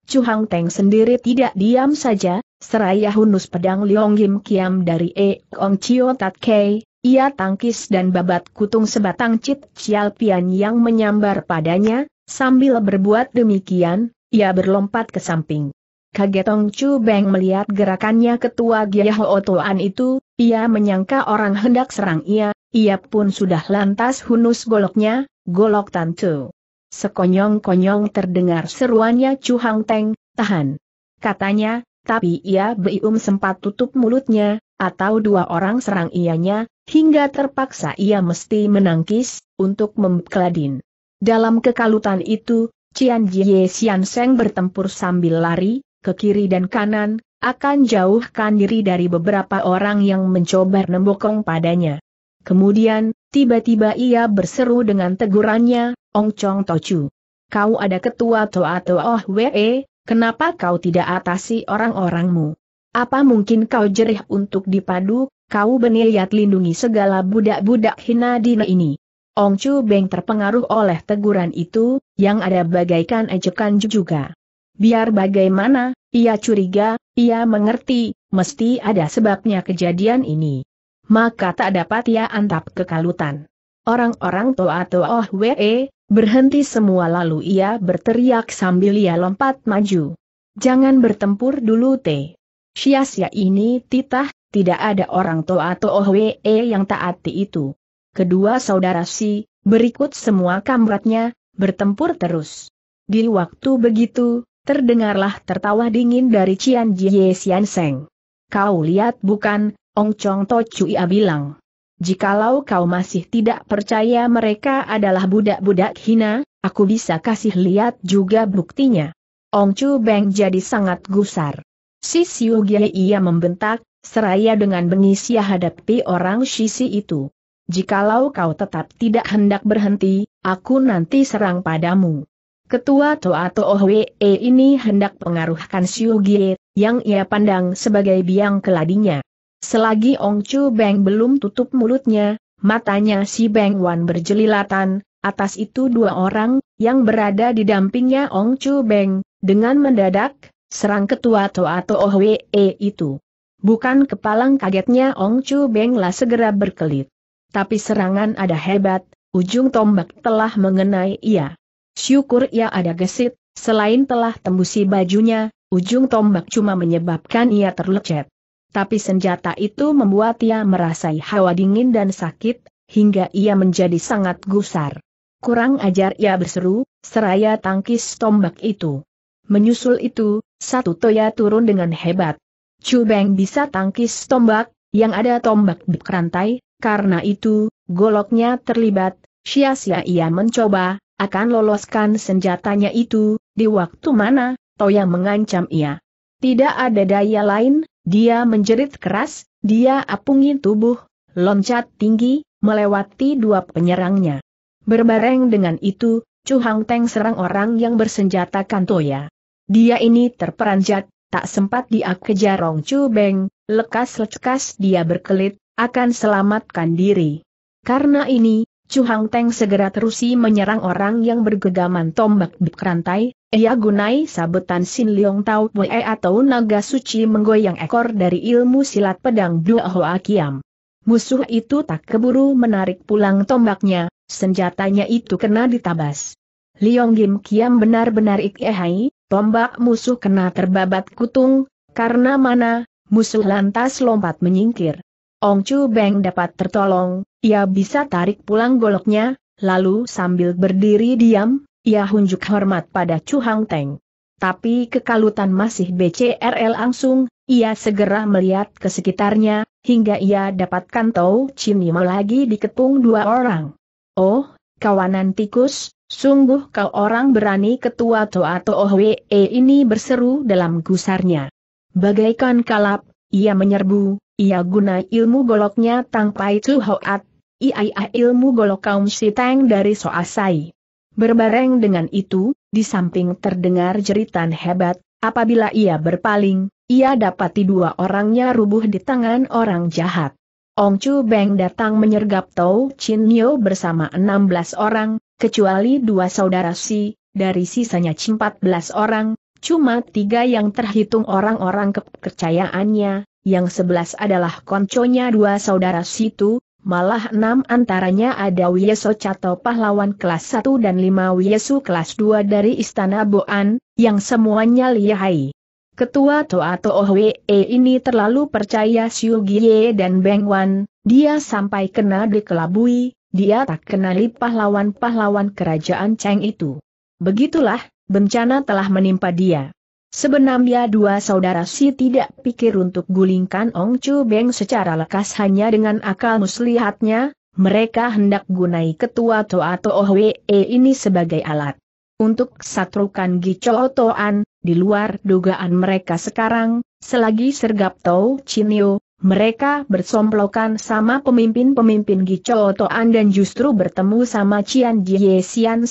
Chu Hang Teng sendiri tidak diam saja, seraya hunus pedang Liong Yim Kiam dari E Ong Chio Tat Kei, ia tangkis dan babat kutung sebatang cit cialpian yang menyambar padanya, sambil berbuat demikian, ia berlompat ke samping. Kagetong Chu Beng melihat gerakannya ketua Giaho Otoan itu, ia menyangka orang hendak serang ia, ia pun sudah lantas hunus goloknya, golok tantu. Sekonyong-konyong terdengar seruannya Chu Hang Teng, tahan. Katanya, tapi ia Beum sempat tutup mulutnya, atau dua orang serang ianya, hingga terpaksa ia mesti menangkis, untuk memkeladin. Dalam kekalutan itu, Cian Jie Xian Seng bertempur sambil lari, ke kiri dan kanan, akan jauhkan diri dari beberapa orang yang mencoba nembokong padanya. Kemudian, tiba-tiba ia berseru dengan tegurannya, Ong Chong Tochu. Kau ada ketua Toa Toa We, kenapa kau tidak atasi orang-orangmu? Apa mungkin kau jerih untuk dipadu, kau berniat lindungi segala budak-budak hina dina ini. Ong Chu Beng terpengaruh oleh teguran itu, yang ada bagaikan ejekan juga. Biar bagaimana, ia curiga, ia mengerti, mesti ada sebabnya kejadian ini. Maka tak dapat ia antap kekalutan. Orang-orang toa-toa oh we, berhenti semua lalu ia berteriak sambil ia lompat maju. Jangan bertempur dulu teh. Sia-sia ini titah, tidak ada orang tua atau OHWE yang taati itu. Kedua saudara si, berikut semua kamratnya, bertempur terus. Di waktu begitu, terdengarlah tertawa dingin dari Cian Jie Sian Seng. Kau lihat bukan, Ong Chong To Cui bilang. Jikalau kau masih tidak percaya mereka adalah budak-budak hina, aku bisa kasih lihat juga buktinya. Ong Chu Beng jadi sangat gusar. Si Siu Gie ia membentak, seraya dengan bengis ia hadapi orang Shisi itu. Jikalau kau tetap tidak hendak berhenti, aku nanti serang padamu. Ketua Toa Toa Hwe ini hendak pengaruhkan Gie, yang ia pandang sebagai biang keladinya. Selagi Ong Chu Beng belum tutup mulutnya, matanya si Beng Wan berjelilatan, atas itu dua orang, yang berada di dampingnya Ong Chu Beng, dengan mendadak, serang ketua Toa Toa Hwe itu. Bukan kepalang kagetnya Ong Chu Beng lah segera berkelit. Tapi serangan ada hebat, ujung tombak telah mengenai ia. Syukur ia ada gesit, selain telah tembusi bajunya, ujung tombak cuma menyebabkan ia terlecet. Tapi senjata itu membuat ia merasai hawa dingin dan sakit, hingga ia menjadi sangat gusar. Kurang ajar ia berseru, seraya tangkis tombak itu. Menyusul itu, satu toya turun dengan hebat. Chu Beng bisa tangkis tombak, yang ada tombak di kerantai, karena itu, goloknya terlibat, sia-sia ia mencoba, akan loloskan senjatanya itu, di waktu mana, Toya mengancam ia. Tidak ada daya lain, dia menjerit keras, dia apungi tubuh, loncat tinggi, melewati dua penyerangnya. Berbareng dengan itu, Chu Hang Teng serang orang yang bersenjatakan Toya. Dia ini terperanjat, tak sempat dia kejar Rong Chu Beng, lekas-lekas dia berkelit, akan selamatkan diri. Karena ini, Chu Hang Teng segera terusi menyerang orang yang bergegaman tombak di kerantai, ia gunai sabetan Sin Leong Tau Pue atau naga suci menggoyang ekor dari ilmu silat pedang Dua Hoa Kiam. Musuh itu tak keburu menarik pulang tombaknya, senjatanya itu kena ditabas. Liong Gim Kiam benar-benar ikehai, tombak musuh kena terbabat kutung, karena mana, musuh lantas lompat menyingkir. Ong Chu Beng dapat tertolong, ia bisa tarik pulang goloknya, lalu sambil berdiri diam, ia hunjuk hormat pada Chu Hang Teng. Tapi kekalutan masih BCRL langsung, ia segera melihat ke sekitarnya, hingga ia dapatkan Tau Chin Yima lagi dikepung dua orang. Oh, kawanan tikus, sungguh kau orang berani ketua Toa Toa Hwe ini berseru dalam gusarnya. Bagaikan kalap, ia menyerbu, ia guna ilmu goloknya Tang Pai Tu Hoat, ia ilmu golok kaum si Tang dari Soasai. Berbareng dengan itu, di samping terdengar jeritan hebat, apabila ia berpaling, ia dapati dua orangnya rubuh di tangan orang jahat. Ong Chu Beng datang menyergap Tau Chin Nyo bersama 16 orang, kecuali dua saudara si, dari sisanya 14 orang, cuma tiga yang terhitung orang-orang kepercayaannya, yang sebelas adalah konconya dua saudara situ, malah enam antaranya ada Wieso Cato pahlawan kelas 1 dan lima Wiesu kelas 2 dari Istana Boan, yang semuanya lihai. Ketua Toa Tohwe ini terlalu percaya Siu Gie dan Beng Wan, dia sampai kena dikelabui, dia tak kenali pahlawan-pahlawan kerajaan Cheng itu. Begitulah, bencana telah menimpa dia. Sebenarnya dua saudara si tidak pikir untuk gulingkan Ong Chu Beng secara lekas hanya dengan akal muslihatnya, mereka hendak gunai ketua Toa Tohwe ini sebagai alat. Untuk satrukan Gicho Toan, di luar dugaan mereka sekarang, selagi sergap Tau Chinyo, mereka bersomplokan sama pemimpin-pemimpin Gicho Toan dan justru bertemu sama Cian Jie Sian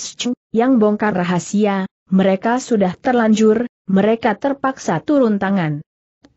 yang bongkar rahasia, mereka sudah terlanjur, mereka terpaksa turun tangan.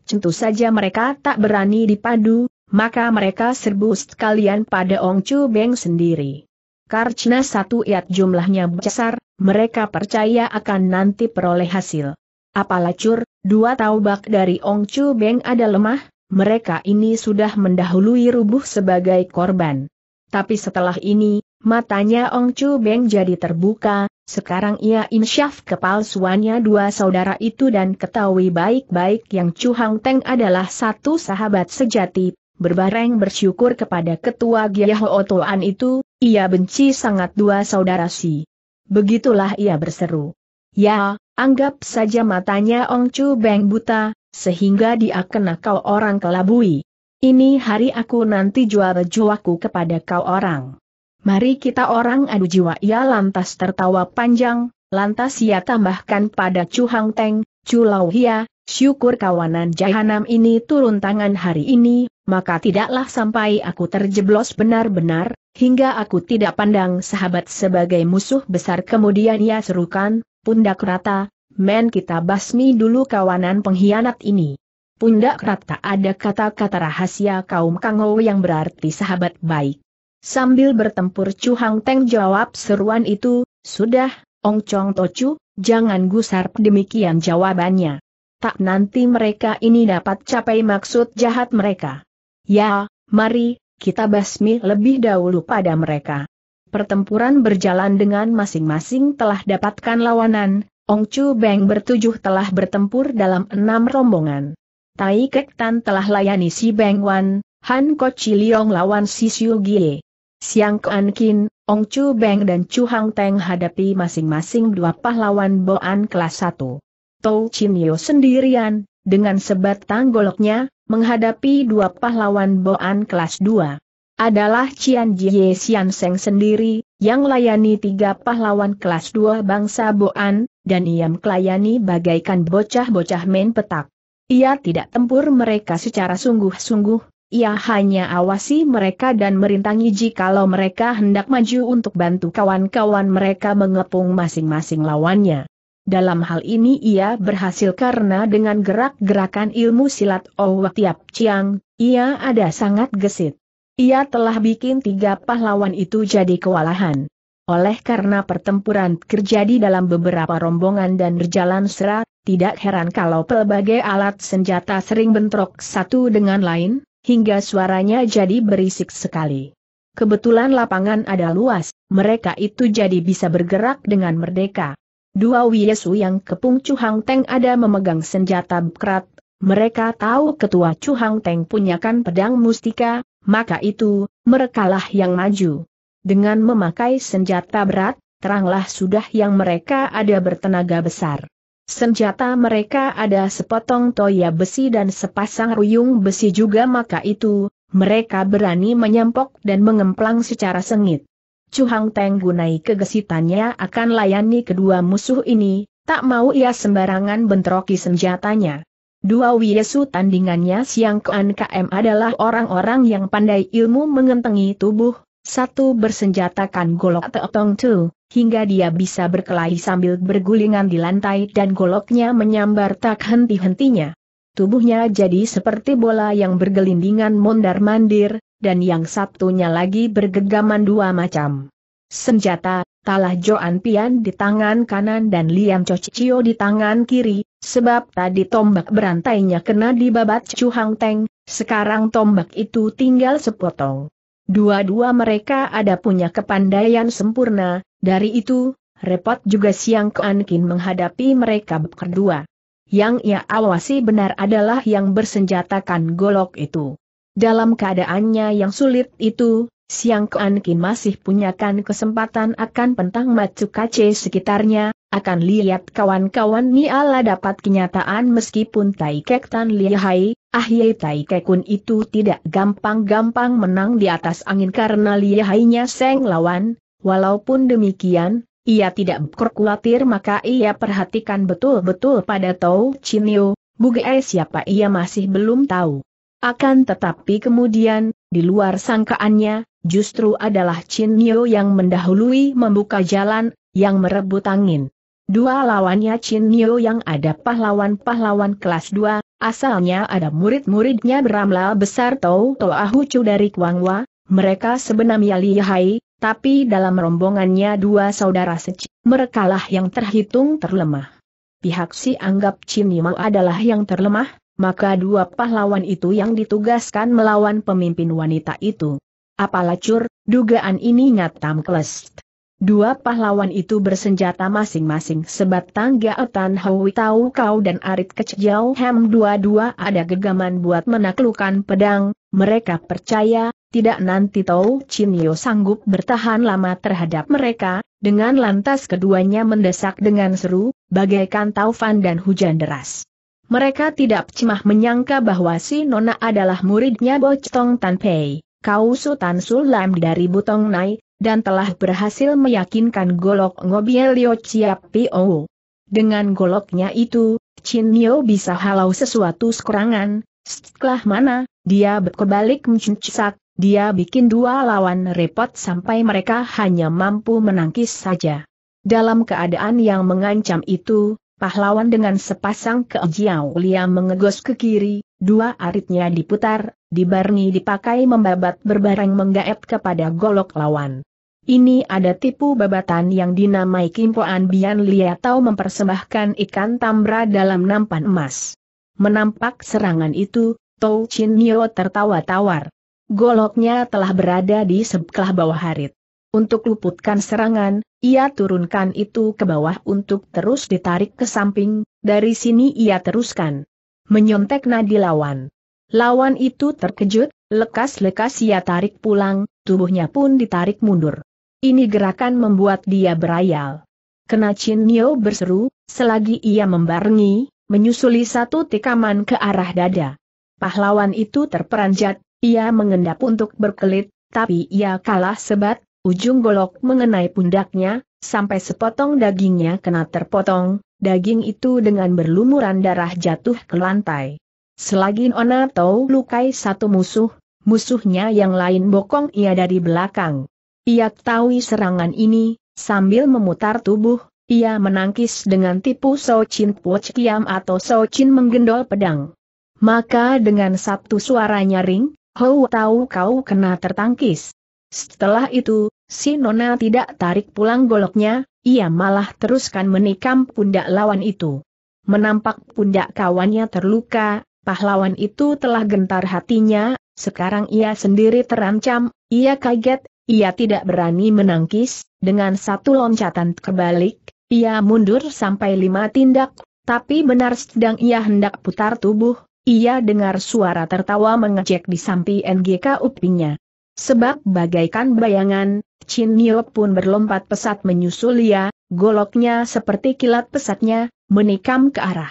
Tentu saja mereka tak berani dipadu, maka mereka serbu sekalian pada Ong Chu Beng sendiri. Karena satu iat jumlahnya besar, mereka percaya akan nanti peroleh hasil. Apalacur, dua taubak dari Ong Chu Beng ada lemah, mereka ini sudah mendahului rubuh sebagai korban. Tapi setelah ini, matanya Ong Chu Beng jadi terbuka, sekarang ia insyaf kepalsuannya dua saudara itu dan ketahui baik-baik yang Chu Hang Teng adalah satu sahabat sejati, berbareng bersyukur kepada ketua Giaho Otoan itu, ia benci sangat dua saudara si. Begitulah ia berseru. Ya, anggap saja matanya Ong Chu Beng buta, sehingga dia kena kau orang kelabui. Ini hari aku nanti jual juaku kepada kau orang. Mari kita orang adu jiwa ia lantas tertawa panjang, lantas ia tambahkan pada Chu Hang Teng, Chu Lau Hia, syukur kawanan jahanam ini turun tangan hari ini, maka tidaklah sampai aku terjeblos benar-benar, hingga aku tidak pandang sahabat sebagai musuh besar kemudian ia serukan, pundak rata, men kita basmi dulu kawanan pengkhianat ini. Pundak rata ada kata-kata rahasia kaum Kangou yang berarti sahabat baik. Sambil bertempur Chu Hang Teng jawab seruan itu, sudah, Ong Chong Tocu, jangan gusar demikian jawabannya. Tak nanti mereka ini dapat capai maksud jahat mereka. Ya, mari, kita basmi lebih dahulu pada mereka. Pertempuran berjalan dengan masing-masing telah dapatkan lawanan, Ong Chu Beng bertujuh telah bertempur dalam enam rombongan. Tai Kek Tan telah layani si Beng Wan, Han Ko Chi Leong lawan si Siu Gie. Siang Kuan Kin, Ong Chu Beng dan Chu Hang Teng hadapi masing-masing dua pahlawan Boan kelas 1. Tou Chin Yo sendirian, dengan sebat tanggoloknya, menghadapi dua pahlawan Boan kelas 2. Adalah Cian Jie Sian Seng sendiri, yang layani tiga pahlawan kelas 2 bangsa Boan, dan ia melayani bagaikan bocah-bocah main petak. Ia tidak tempur mereka secara sungguh-sungguh, ia hanya awasi mereka dan merintangi jikalau mereka hendak maju untuk bantu kawan-kawan mereka mengepung masing-masing lawannya. Dalam hal ini ia berhasil karena dengan gerak-gerakan ilmu silat Owa Tiap Chiang, ia ada sangat gesit. Ia telah bikin tiga pahlawan itu jadi kewalahan. Oleh karena pertempuran terjadi dalam beberapa rombongan dan berjalan serat, tidak heran kalau pelbagai alat senjata sering bentrok satu dengan lain, hingga suaranya jadi berisik sekali. Kebetulan lapangan ada luas, mereka itu jadi bisa bergerak dengan merdeka. Dua Wiesu yang kepung Chuhang Teng ada memegang senjata berat, mereka tahu ketua Chuhang Teng punyakan pedang mustika, maka itu, merekalah yang maju. Dengan memakai senjata berat, teranglah sudah yang mereka ada bertenaga besar. Senjata mereka ada sepotong toya besi dan sepasang ruyung besi juga maka itu, mereka berani menyempok dan mengemplang secara sengit. Chu Hang Teng gunai kegesitannya akan layani kedua musuh ini, tak mau ia sembarangan bentroki senjatanya. Dua wiesu tandingannya siang kean KM adalah orang-orang yang pandai ilmu mengentengi tubuh, satu bersenjatakan golok teotong tu, hingga dia bisa berkelahi sambil bergulingan di lantai dan goloknya menyambar tak henti-hentinya. Tubuhnya jadi seperti bola yang bergelindingan mondar-mandir, dan yang satunya lagi bergegaman dua macam. Senjata, talah Joan Pian di tangan kanan dan Liam Chochio di tangan kiri, sebab tadi tombak berantainya kena di babat Chu Hang Teng, sekarang tombak itu tinggal sepotong. Dua-dua mereka ada punya kepandaian sempurna, dari itu, repot juga Siang Keankin menghadapi mereka berdua. Yang ia awasi benar adalah yang bersenjatakan golok itu. Dalam keadaannya yang sulit itu, Siang Keankin masih punyakan kesempatan akan pentang macu kace sekitarnya, akan lihat kawan-kawan ni ala dapat kenyataan meskipun Tai Kek Tan Lihai, Ahye Tai Kekun itu tidak gampang-gampang menang di atas angin karena lihainya seng lawan, Walaupun demikian, ia tidak berkhawatir maka ia perhatikan betul-betul pada Tau Chinio, buge siapa ia masih belum tahu. Akan tetapi kemudian, di luar sangkaannya, justru adalah Chinio yang mendahului membuka jalan, yang merebut angin. Dua lawannya Chinio yang ada pahlawan-pahlawan kelas 2, asalnya ada murid-muridnya beramla besar Tau Toahucu dari Kuangwa, mereka sebenarnya lihai, tapi dalam rombongannya dua saudara seci, merekalah yang terhitung terlemah. Pihak si anggap Cinimau adalah yang terlemah, maka dua pahlawan itu yang ditugaskan melawan pemimpin wanita itu. Apalah cur, dugaan ini nyata klest. Dua pahlawan itu bersenjata masing-masing sebat tangga etan Hui Tau Kau dan Arit Kecjau Hem dua-dua ada gegaman buat menaklukkan pedang, mereka percaya, tidak nanti tahu Yo sanggup bertahan lama terhadap mereka, dengan lantas keduanya mendesak dengan seru, bagaikan taufan dan hujan deras. Mereka tidak cemah menyangka bahwa si Nona adalah muridnya Boctong Tan Pei, Kau Sultan Sulam dari Butong Nai, dan telah berhasil meyakinkan golok ngobiel Liu Chiap Pio. Dengan goloknya itu, Chin Yo bisa halau sesuatu sekurangan, setelah mana, dia berkebalik mencesak, dia bikin dua lawan repot sampai mereka hanya mampu menangkis saja. Dalam keadaan yang mengancam itu, pahlawan dengan sepasang kejiau Lia mengegos ke kiri, dua aritnya diputar, dibarengi dipakai membabat berbareng menggaet kepada golok lawan. Ini ada tipu babatan yang dinamai Kimpoan Bian Lia atau mempersembahkan ikan tambra dalam nampan emas. Menampak serangan itu, Tou Chin Nio tertawa tawar. Goloknya telah berada di sebelah bawah harit. Untuk luputkan serangan, ia turunkan itu ke bawah untuk terus ditarik ke samping, dari sini ia teruskan. Menyontek nadi lawan. Lawan itu terkejut, lekas-lekas ia tarik pulang, tubuhnya pun ditarik mundur. Ini gerakan membuat dia berayal. Kena Chin Nio berseru, selagi ia membarengi, menyusuli satu tikaman ke arah dada. Pahlawan itu terperanjat, ia mengendap untuk berkelit, tapi ia kalah sebat, Ujung golok mengenai pundaknya, sampai sepotong dagingnya kena terpotong, daging itu dengan berlumuran darah jatuh ke lantai. Selagi Ona tahu lukai satu musuh, musuhnya yang lain bokong ia dari belakang. Ia tahu serangan ini, sambil memutar tubuh, ia menangkis dengan tipu Chin Poch Kiam atau Chin menggendol pedang. Maka dengan satu suara nyaring, Hou tahu kau kena tertangkis. Setelah itu, si Nona tidak tarik pulang goloknya, ia malah teruskan menikam pundak lawan itu. Menampak pundak kawannya terluka, pahlawan itu telah gentar hatinya, sekarang ia sendiri terancam, ia kaget, ia tidak berani menangkis, dengan satu loncatan kebalik, ia mundur sampai lima tindak, tapi benar sedang ia hendak putar tubuh, ia dengar suara tertawa mengejek di samping NGK upingnya. Sebab bagaikan bayangan, Chin Nio pun berlompat pesat menyusul ia, goloknya seperti kilat pesatnya, menikam ke arah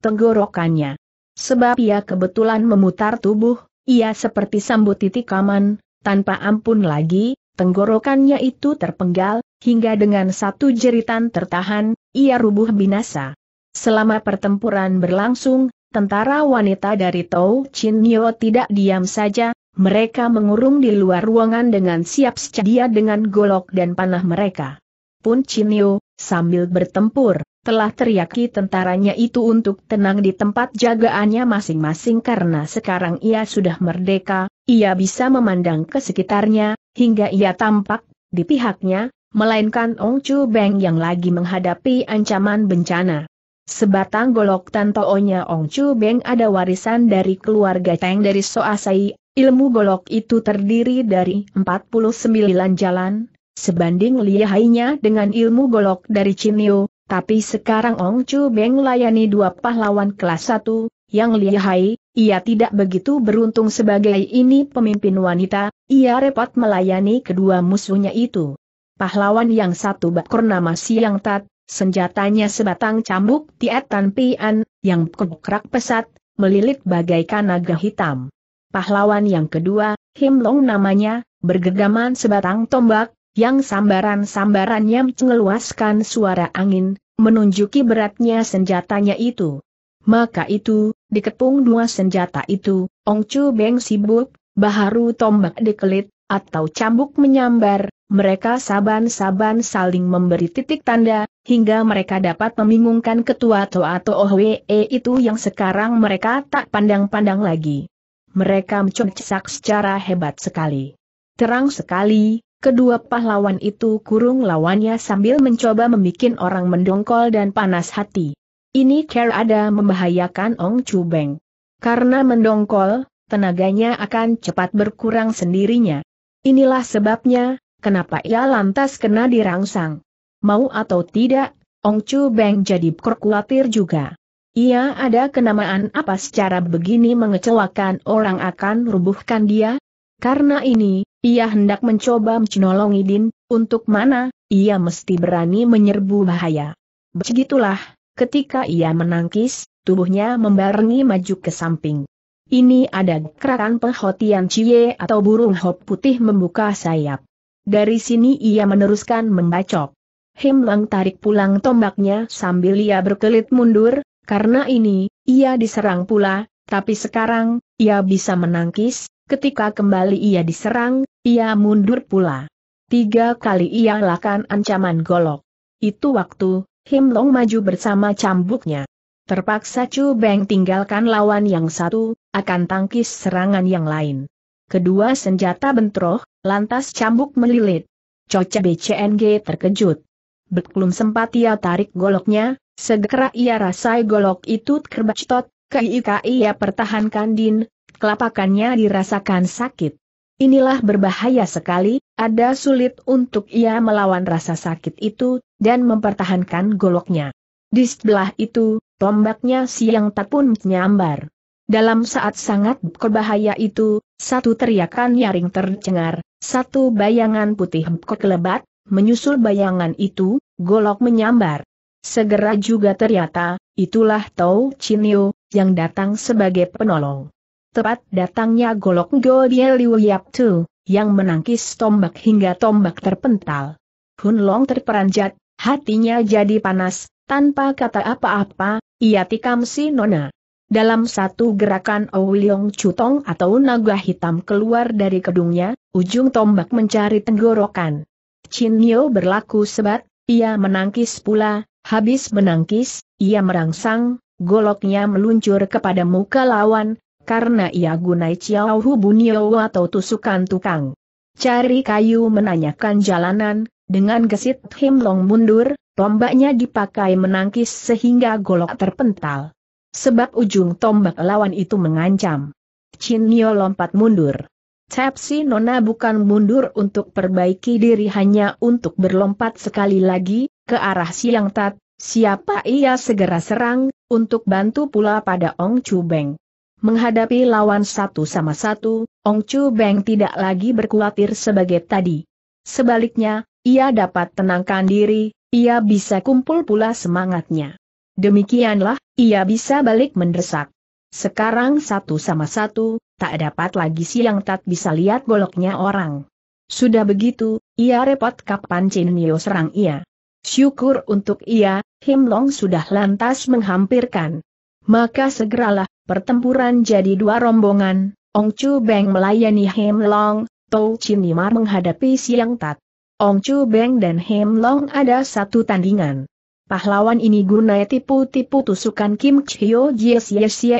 tenggorokannya. Sebab ia kebetulan memutar tubuh, ia seperti sambut titik kaman, tanpa ampun lagi, tenggorokannya itu terpenggal, hingga dengan satu jeritan tertahan, ia rubuh binasa. Selama pertempuran berlangsung, tentara wanita dari Tou Chin Nio tidak diam saja, mereka mengurung di luar ruangan dengan siap sedia dengan golok dan panah mereka. Pun Cinio, sambil bertempur, telah teriaki tentaranya itu untuk tenang di tempat jagaannya masing-masing karena sekarang ia sudah merdeka, ia bisa memandang ke sekitarnya, hingga ia tampak, di pihaknya, melainkan Ong Chu Beng yang lagi menghadapi ancaman bencana. Sebatang golok tantoonya Ong Chu Beng ada warisan dari keluarga Teng dari Soasai, Ilmu golok itu terdiri dari 49 jalan, sebanding lihainya dengan ilmu golok dari Cinio, tapi sekarang Ong Chu Beng layani dua pahlawan kelas 1, yang lihai, ia tidak begitu beruntung sebagai ini pemimpin wanita, ia repot melayani kedua musuhnya itu. Pahlawan yang satu bernama Siang Tat, senjatanya sebatang cambuk Tiat Tan Pian, yang kekrak pesat, melilit bagaikan naga hitam. Pahlawan yang kedua, Him Long namanya, bergegaman sebatang tombak, yang sambaran-sambarannya mengeluaskan suara angin, menunjuki beratnya senjatanya itu. Maka itu, dikepung dua senjata itu, Ong Chu Beng sibuk, baharu tombak dikelit, atau cambuk menyambar, mereka saban-saban saling memberi titik tanda, hingga mereka dapat membingungkan ketua Toa atau Ohwe itu yang sekarang mereka tak pandang-pandang lagi mereka mencocok secara hebat sekali. Terang sekali, kedua pahlawan itu kurung lawannya sambil mencoba membuat orang mendongkol dan panas hati. Ini care ada membahayakan Ong Chu Beng. Karena mendongkol, tenaganya akan cepat berkurang sendirinya. Inilah sebabnya, kenapa ia lantas kena dirangsang. Mau atau tidak, Ong Chu Beng jadi khawatir juga. Ia ada kenamaan apa secara begini mengecewakan orang akan rubuhkan dia? Karena ini, ia hendak mencoba menolongi Din, untuk mana, ia mesti berani menyerbu bahaya. Begitulah, ketika ia menangkis, tubuhnya membarengi maju ke samping. Ini ada kerakan perhotian cie atau burung hop putih membuka sayap. Dari sini ia meneruskan membacok. Him Lang tarik pulang tombaknya sambil ia berkelit mundur, karena ini, ia diserang pula, tapi sekarang, ia bisa menangkis, ketika kembali ia diserang, ia mundur pula. Tiga kali ia lakukan ancaman golok. Itu waktu, Him Long maju bersama cambuknya. Terpaksa Chu Beng tinggalkan lawan yang satu, akan tangkis serangan yang lain. Kedua senjata bentroh, lantas cambuk melilit. Coca BCNG terkejut. Belum sempat ia tarik goloknya, segera ia rasai golok itu kerbactot, keika ia pertahankan din, kelapakannya dirasakan sakit. Inilah berbahaya sekali, ada sulit untuk ia melawan rasa sakit itu, dan mempertahankan goloknya. Di sebelah itu, tombaknya siang tak pun menyambar. Dalam saat sangat berbahaya itu, satu teriakan nyaring tercengar, satu bayangan putih kelebat, menyusul bayangan itu, golok menyambar. Segera juga ternyata, itulah Tau Chinio, yang datang sebagai penolong. Tepat datangnya golok Go Liu Yap Tu, yang menangkis tombak hingga tombak terpental. Hun Long terperanjat, hatinya jadi panas, tanpa kata apa-apa, ia tikam si Nona. Dalam satu gerakan Owilyong Cutong atau naga hitam keluar dari kedungnya, ujung tombak mencari tenggorokan. Chin Yo berlaku sebat, ia menangkis pula, habis menangkis, ia merangsang, goloknya meluncur kepada muka lawan, karena ia gunai Chiao Hu Bunyo atau tusukan tukang. Cari kayu menanyakan jalanan, dengan gesit Him Long mundur, Tombaknya dipakai menangkis sehingga golok terpental. Sebab ujung tombak lawan itu mengancam. Chin Nio lompat mundur. Tapsi Nona bukan mundur untuk perbaiki diri hanya untuk berlompat sekali lagi, ke arah Siang Tat, siapa ia segera serang, untuk bantu pula pada Ong Chu Beng. Menghadapi lawan satu sama satu, Ong Chu Beng tidak lagi berkhawatir sebagai tadi. Sebaliknya, ia dapat tenangkan diri, ia bisa kumpul pula semangatnya. Demikianlah, ia bisa balik mendesak. Sekarang satu sama satu, tak dapat lagi siang tak bisa lihat goloknya orang. Sudah begitu, ia repot kapan Nio serang ia. Syukur untuk ia, Him Long sudah lantas menghampirkan. Maka segeralah, pertempuran jadi dua rombongan, Ong Chu Beng melayani Him Long, Tou Chin Nimar menghadapi Siang Tat. Ong Chu Beng dan Hem Long ada satu tandingan. Pahlawan ini guna tipu-tipu tusukan Kim Chio Jie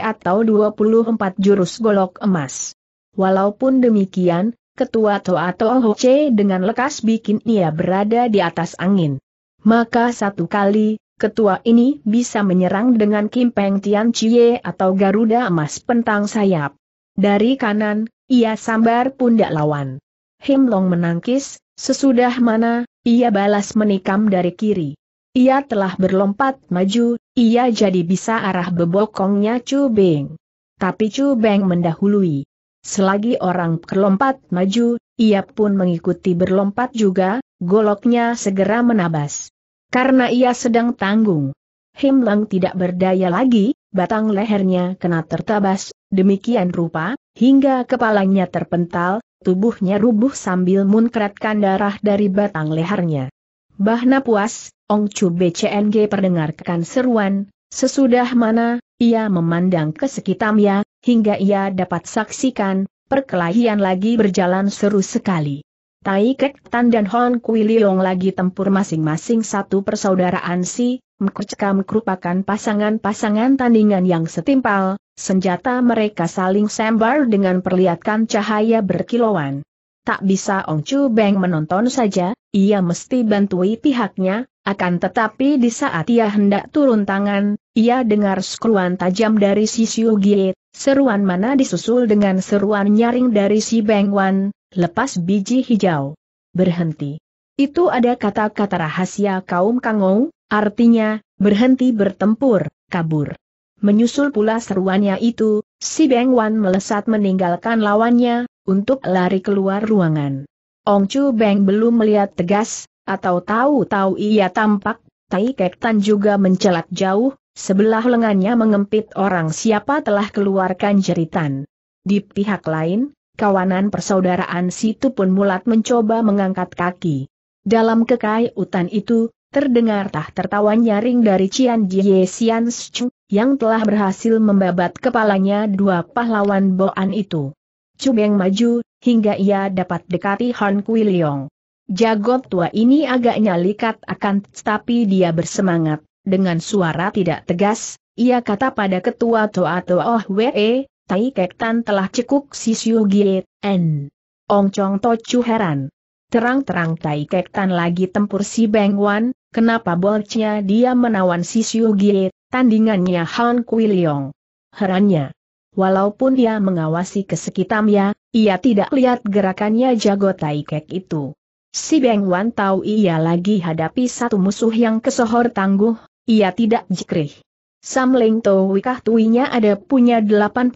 atau 24 jurus golok emas. Walaupun demikian, Ketua Toa Toa Hoce dengan lekas bikin ia berada di atas angin. Maka satu kali, ketua ini bisa menyerang dengan Kim Peng Tian Chie atau Garuda emas pentang sayap. Dari kanan, ia sambar pundak lawan. Him Long menangkis, Sesudah mana, ia balas menikam dari kiri. Ia telah berlompat maju, ia jadi bisa arah bebokongnya Chu Beng. Tapi Chu Beng mendahului. Selagi orang kelompat maju, ia pun mengikuti berlompat juga, goloknya segera menabas. Karena ia sedang tanggung. Him Lang tidak berdaya lagi, batang lehernya kena tertabas, demikian rupa, hingga kepalanya terpental, tubuhnya rubuh sambil munkratkan darah dari batang lehernya. Bahna puas, Ong Chu BCNG perdengarkan seruan, sesudah mana, ia memandang ke sekitarnya, hingga ia dapat saksikan, perkelahian lagi berjalan seru sekali. Tai Kek Tan dan Hon Kui Leong lagi tempur masing-masing satu persaudaraan si, Mkucka merupakan pasangan-pasangan tandingan yang setimpal, senjata mereka saling sambar dengan perlihatkan cahaya berkilauan. Tak bisa Ong Chu Beng menonton saja, ia mesti bantui pihaknya, akan tetapi di saat ia hendak turun tangan, ia dengar seruan tajam dari si Xiu Gie, seruan mana disusul dengan seruan nyaring dari si Beng Wan, lepas biji hijau. Berhenti. Itu ada kata-kata rahasia kaum Kangou, artinya, berhenti bertempur, kabur. Menyusul pula seruannya itu, si Beng Wan melesat meninggalkan lawannya, untuk lari keluar ruangan. Ong Chu Beng belum melihat tegas, atau tahu-tahu ia tampak, Tai Kek Tan juga mencelat jauh, sebelah lengannya mengempit orang siapa telah keluarkan jeritan. Di pihak lain, kawanan persaudaraan situ pun mulat mencoba mengangkat kaki. Dalam kekaiutan itu, terdengar tah tertawa nyaring dari Cian Jie Sian Chu, yang telah berhasil membabat kepalanya dua pahlawan Boan itu. Cubeng maju, hingga ia dapat dekati Han Kui Leong. Jagot tua ini agaknya likat akan tetapi dia bersemangat, dengan suara tidak tegas, ia kata pada ketua Toa Toa Oh We, Tai Kek Tan telah cekuk si Siu Giet, N. Ong Chong To Chu heran. Terang-terang Tai Kek Tan lagi tempur si Beng Wan, kenapa bolcnya dia menawan si Siu Giet, tandingannya Han Kui Leong. Herannya. Walaupun dia mengawasi kesekitamnya, ia tidak lihat gerakannya jago Tai Kek itu. Si Beng Wan tahu ia lagi hadapi satu musuh yang kesohor tangguh, ia tidak jikrih. Sam Ling To Wikah Tuinya ada punya 81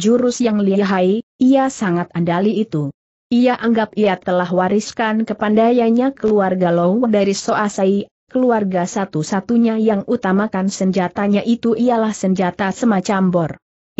jurus yang lihai, ia sangat andali itu. Ia anggap ia telah wariskan kepandaiannya keluarga Low dari Soasai, keluarga satu-satunya yang utamakan senjatanya itu ialah senjata semacam bor.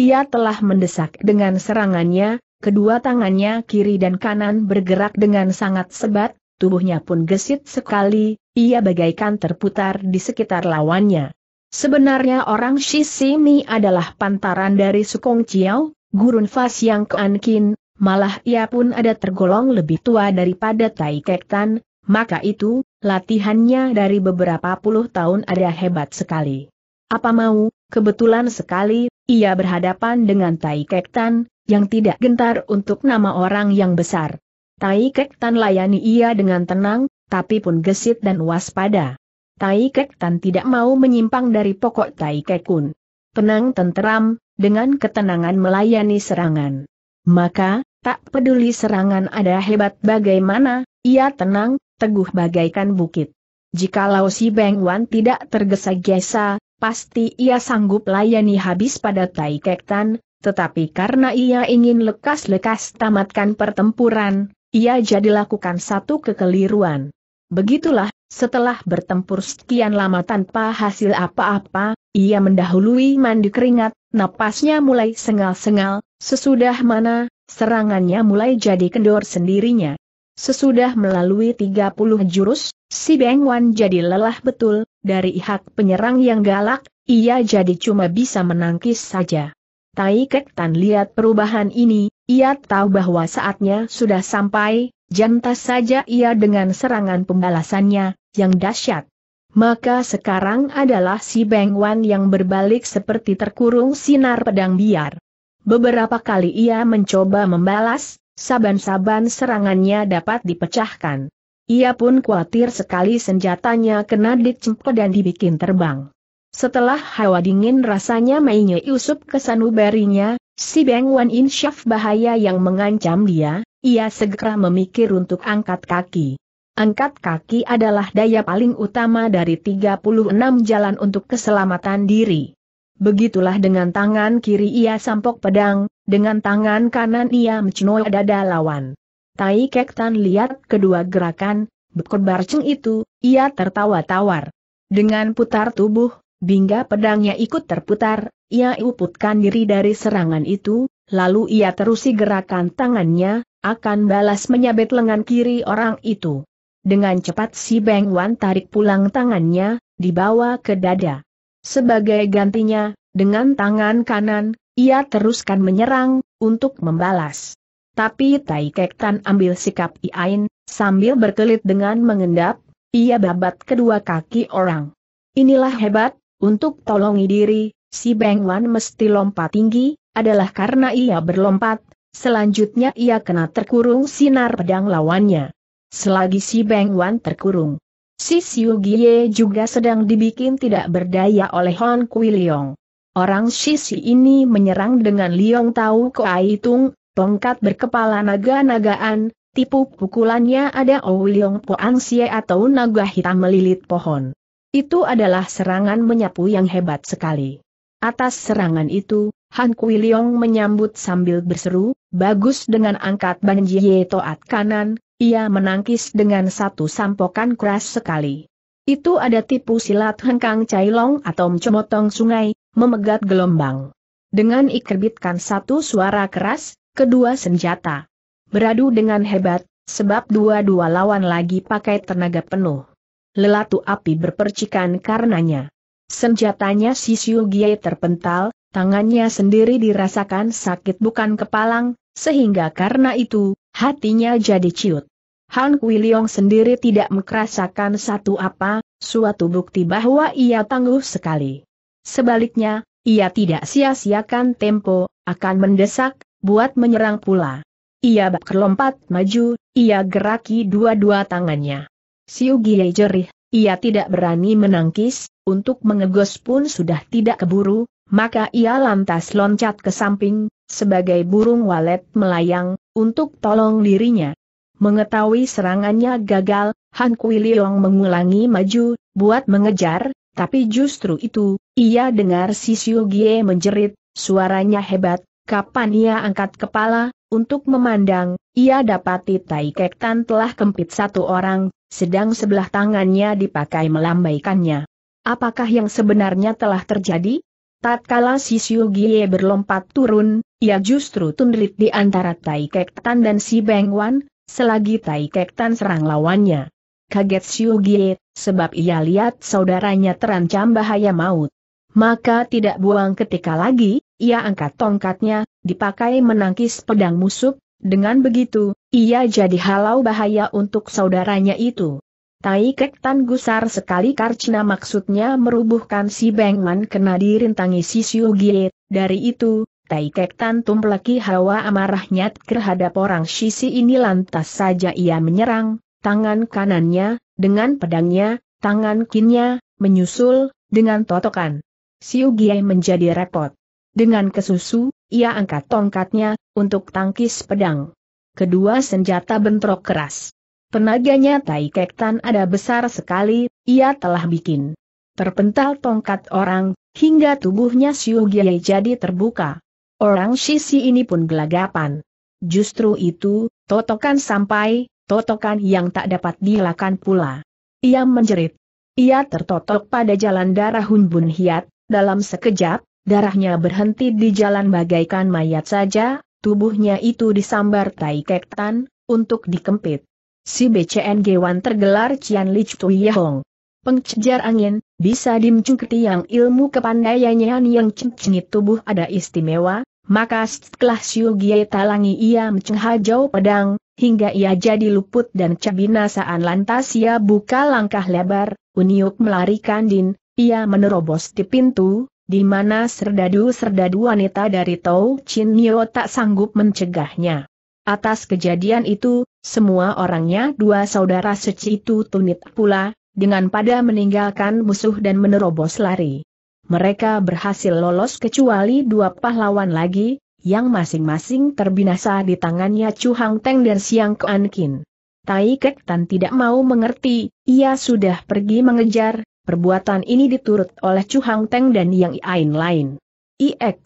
Ia telah mendesak dengan serangannya, Kedua tangannya kiri dan kanan bergerak dengan sangat sebat, tubuhnya pun gesit sekali, ia bagaikan terputar di sekitar lawannya. Sebenarnya orang Shisimi adalah pantaran dari Sukong Chiao, gurun Fas yang keankin, malah ia pun ada tergolong lebih tua daripada Tai Kek Tan, maka itu, latihannya dari beberapa puluh tahun ada hebat sekali. Apa mau, kebetulan sekali, ia berhadapan dengan Tai Kek Tan, yang tidak gentar untuk nama orang yang besar. Tai Kek Tan layani ia dengan tenang, tapi pun gesit dan waspada. Tai Kek Tan tidak mau menyimpang dari pokok Tai Kek Kun. Tenang tenteram, dengan ketenangan melayani serangan. Maka, tak peduli serangan ada hebat bagaimana, ia tenang, teguh bagaikan bukit. Jikalau si Beng Wan tidak tergesa-gesa, pasti ia sanggup layani habis pada Tai Kek Tan, tetapi karena ia ingin lekas-lekas tamatkan pertempuran, ia jadi lakukan satu kekeliruan. Begitulah, setelah bertempur sekian lama tanpa hasil apa-apa, ia mendahului mandi keringat, napasnya mulai sengal-sengal, sesudah mana, serangannya mulai jadi kendor sendirinya. Sesudah melalui 30 jurus, si Beng Wan jadi lelah betul, dari hak penyerang yang galak, ia jadi cuma bisa menangkis saja. Tai Kek Tan lihat perubahan ini, ia tahu bahwa saatnya sudah sampai, jantas saja ia dengan serangan pembalasannya, yang dahsyat. Maka sekarang adalah si Beng Wan yang berbalik seperti terkurung sinar pedang biar. Beberapa kali ia mencoba membalas, saban-saban serangannya dapat dipecahkan. Ia pun khawatir sekali senjatanya kena dicempel dan dibikin terbang. Setelah hawa dingin rasanya mainnya Yusuf ke sanubarinya, si Beng Wan insyaf bahaya yang mengancam dia, ia segera memikir untuk angkat kaki. Angkat kaki adalah daya paling utama dari 36 jalan untuk keselamatan diri. Begitulah dengan tangan kiri ia sampok pedang, dengan tangan kanan ia mencenoi dada lawan. Tai Kek Tan lihat kedua gerakan, bekor barceng itu, ia tertawa tawar. Dengan putar tubuh, Bingga pedangnya ikut terputar, ia uputkan diri dari serangan itu, lalu ia terusi gerakan tangannya, akan balas menyabet lengan kiri orang itu. Dengan cepat si Beng Wan tarik pulang tangannya, dibawa ke dada. Sebagai gantinya, dengan tangan kanan, ia teruskan menyerang, untuk membalas. Tapi Tai Kek Tan ambil sikap iain, sambil berkelit dengan mengendap, ia babat kedua kaki orang. Inilah hebat, untuk tolongi diri, si Beng Wan mesti lompat tinggi, adalah karena ia berlompat, selanjutnya ia kena terkurung sinar pedang lawannya. Selagi si Beng Wan terkurung, si Siu Gie juga sedang dibikin tidak berdaya oleh Hon Kui Leong. Orang Sisi ini menyerang dengan Liong Tau Koaitung, tongkat berkepala naga-nagaan, tipu pukulannya ada Owiong Poangsie atau naga hitam melilit pohon. Itu adalah serangan menyapu yang hebat sekali. Atas serangan itu, Han Kui Leong menyambut sambil berseru, bagus dengan angkat Banjie Toat kanan, ia menangkis dengan satu sampokan keras sekali. Itu ada tipu silat hengkang cailong atau mencemotong sungai, memegat gelombang. Dengan ikerbitkan satu suara keras, kedua senjata. Beradu dengan hebat, sebab dua-dua lawan lagi pakai tenaga penuh lelatu api berpercikan karenanya. Senjatanya si Siu Gie terpental, tangannya sendiri dirasakan sakit bukan kepalang, sehingga karena itu, hatinya jadi ciut. Han Kuiliong sendiri tidak merasakan satu apa, suatu bukti bahwa ia tangguh sekali. Sebaliknya, ia tidak sia-siakan tempo, akan mendesak, buat menyerang pula. Ia berlompat maju, ia geraki dua-dua tangannya. Siu Gie jerih, ia tidak berani menangkis, untuk mengegos pun sudah tidak keburu, maka ia lantas loncat ke samping, sebagai burung walet melayang, untuk tolong dirinya. Mengetahui serangannya gagal, Han Kui Leong mengulangi maju, buat mengejar, tapi justru itu, ia dengar si Xiu Gie menjerit, suaranya hebat, kapan ia angkat kepala, untuk memandang, ia dapati Tai Kek Tan telah kempit satu orang, sedang sebelah tangannya dipakai melambaikannya. Apakah yang sebenarnya telah terjadi? Tatkala si Gie berlompat turun, ia justru tundlit di antara Tai Kek Tan dan si Beng Wan, selagi Tai Kek Tan serang lawannya. Kaget Gie, sebab ia lihat saudaranya terancam bahaya maut. Maka tidak buang ketika lagi, ia angkat tongkatnya, dipakai menangkis pedang musuh, dengan begitu, ia jadi halau bahaya untuk saudaranya itu. Tai Kek Tan gusar sekali karcina maksudnya merubuhkan si Bengman kena dirintangi si Xiu Gie, dari itu, Tai Kek Tan tumpleki hawa amarahnya terhadap orang Shisi ini lantas saja ia menyerang, tangan kanannya, dengan pedangnya, tangan kinnya, menyusul, dengan totokan. Siu Gie menjadi repot. Dengan kesusu, ia angkat tongkatnya, untuk tangkis pedang. Kedua senjata bentrok keras. Tenaganya Tai Kek Tan ada besar sekali, ia telah bikin. Terpental tongkat orang, hingga tubuhnya Siu Gie jadi terbuka. Orang sisi ini pun gelagapan. Justru itu, totokan sampai, totokan yang tak dapat dilakan pula. Ia menjerit. Ia tertotok pada jalan darah Hun Bun Hiat, dalam sekejap, darahnya berhenti di jalan bagaikan mayat saja, tubuhnya itu disambar Tai Kek Tan, untuk dikempit. Si BCNG Wan tergelar Cian Lich Tui Hong. Pengcejar angin, bisa dimcungketi yang ilmu kepandaiannya yang cincin tubuh ada istimewa, maka setelah Siu Gie talangi ia mencenghajau pedang, hingga ia jadi luput dan kebinasaan lantas ia buka langkah lebar, uniuk melarikan din, ia menerobos di pintu, di mana serdadu-serdadu wanita dari Tau Chin Nio tak sanggup mencegahnya. Atas kejadian itu, semua orangnya dua saudara seci itu tunit pula, dengan pada meninggalkan musuh dan menerobos lari. Mereka berhasil lolos kecuali dua pahlawan lagi, yang masing-masing terbinasa di tangannya Chu Hang Teng dan Siang Kuan Kin. Tai Kek Tan tidak mau mengerti, ia sudah pergi mengejar, Perbuatan ini diturut oleh Chu Hang Teng dan yang lain-lain. IX.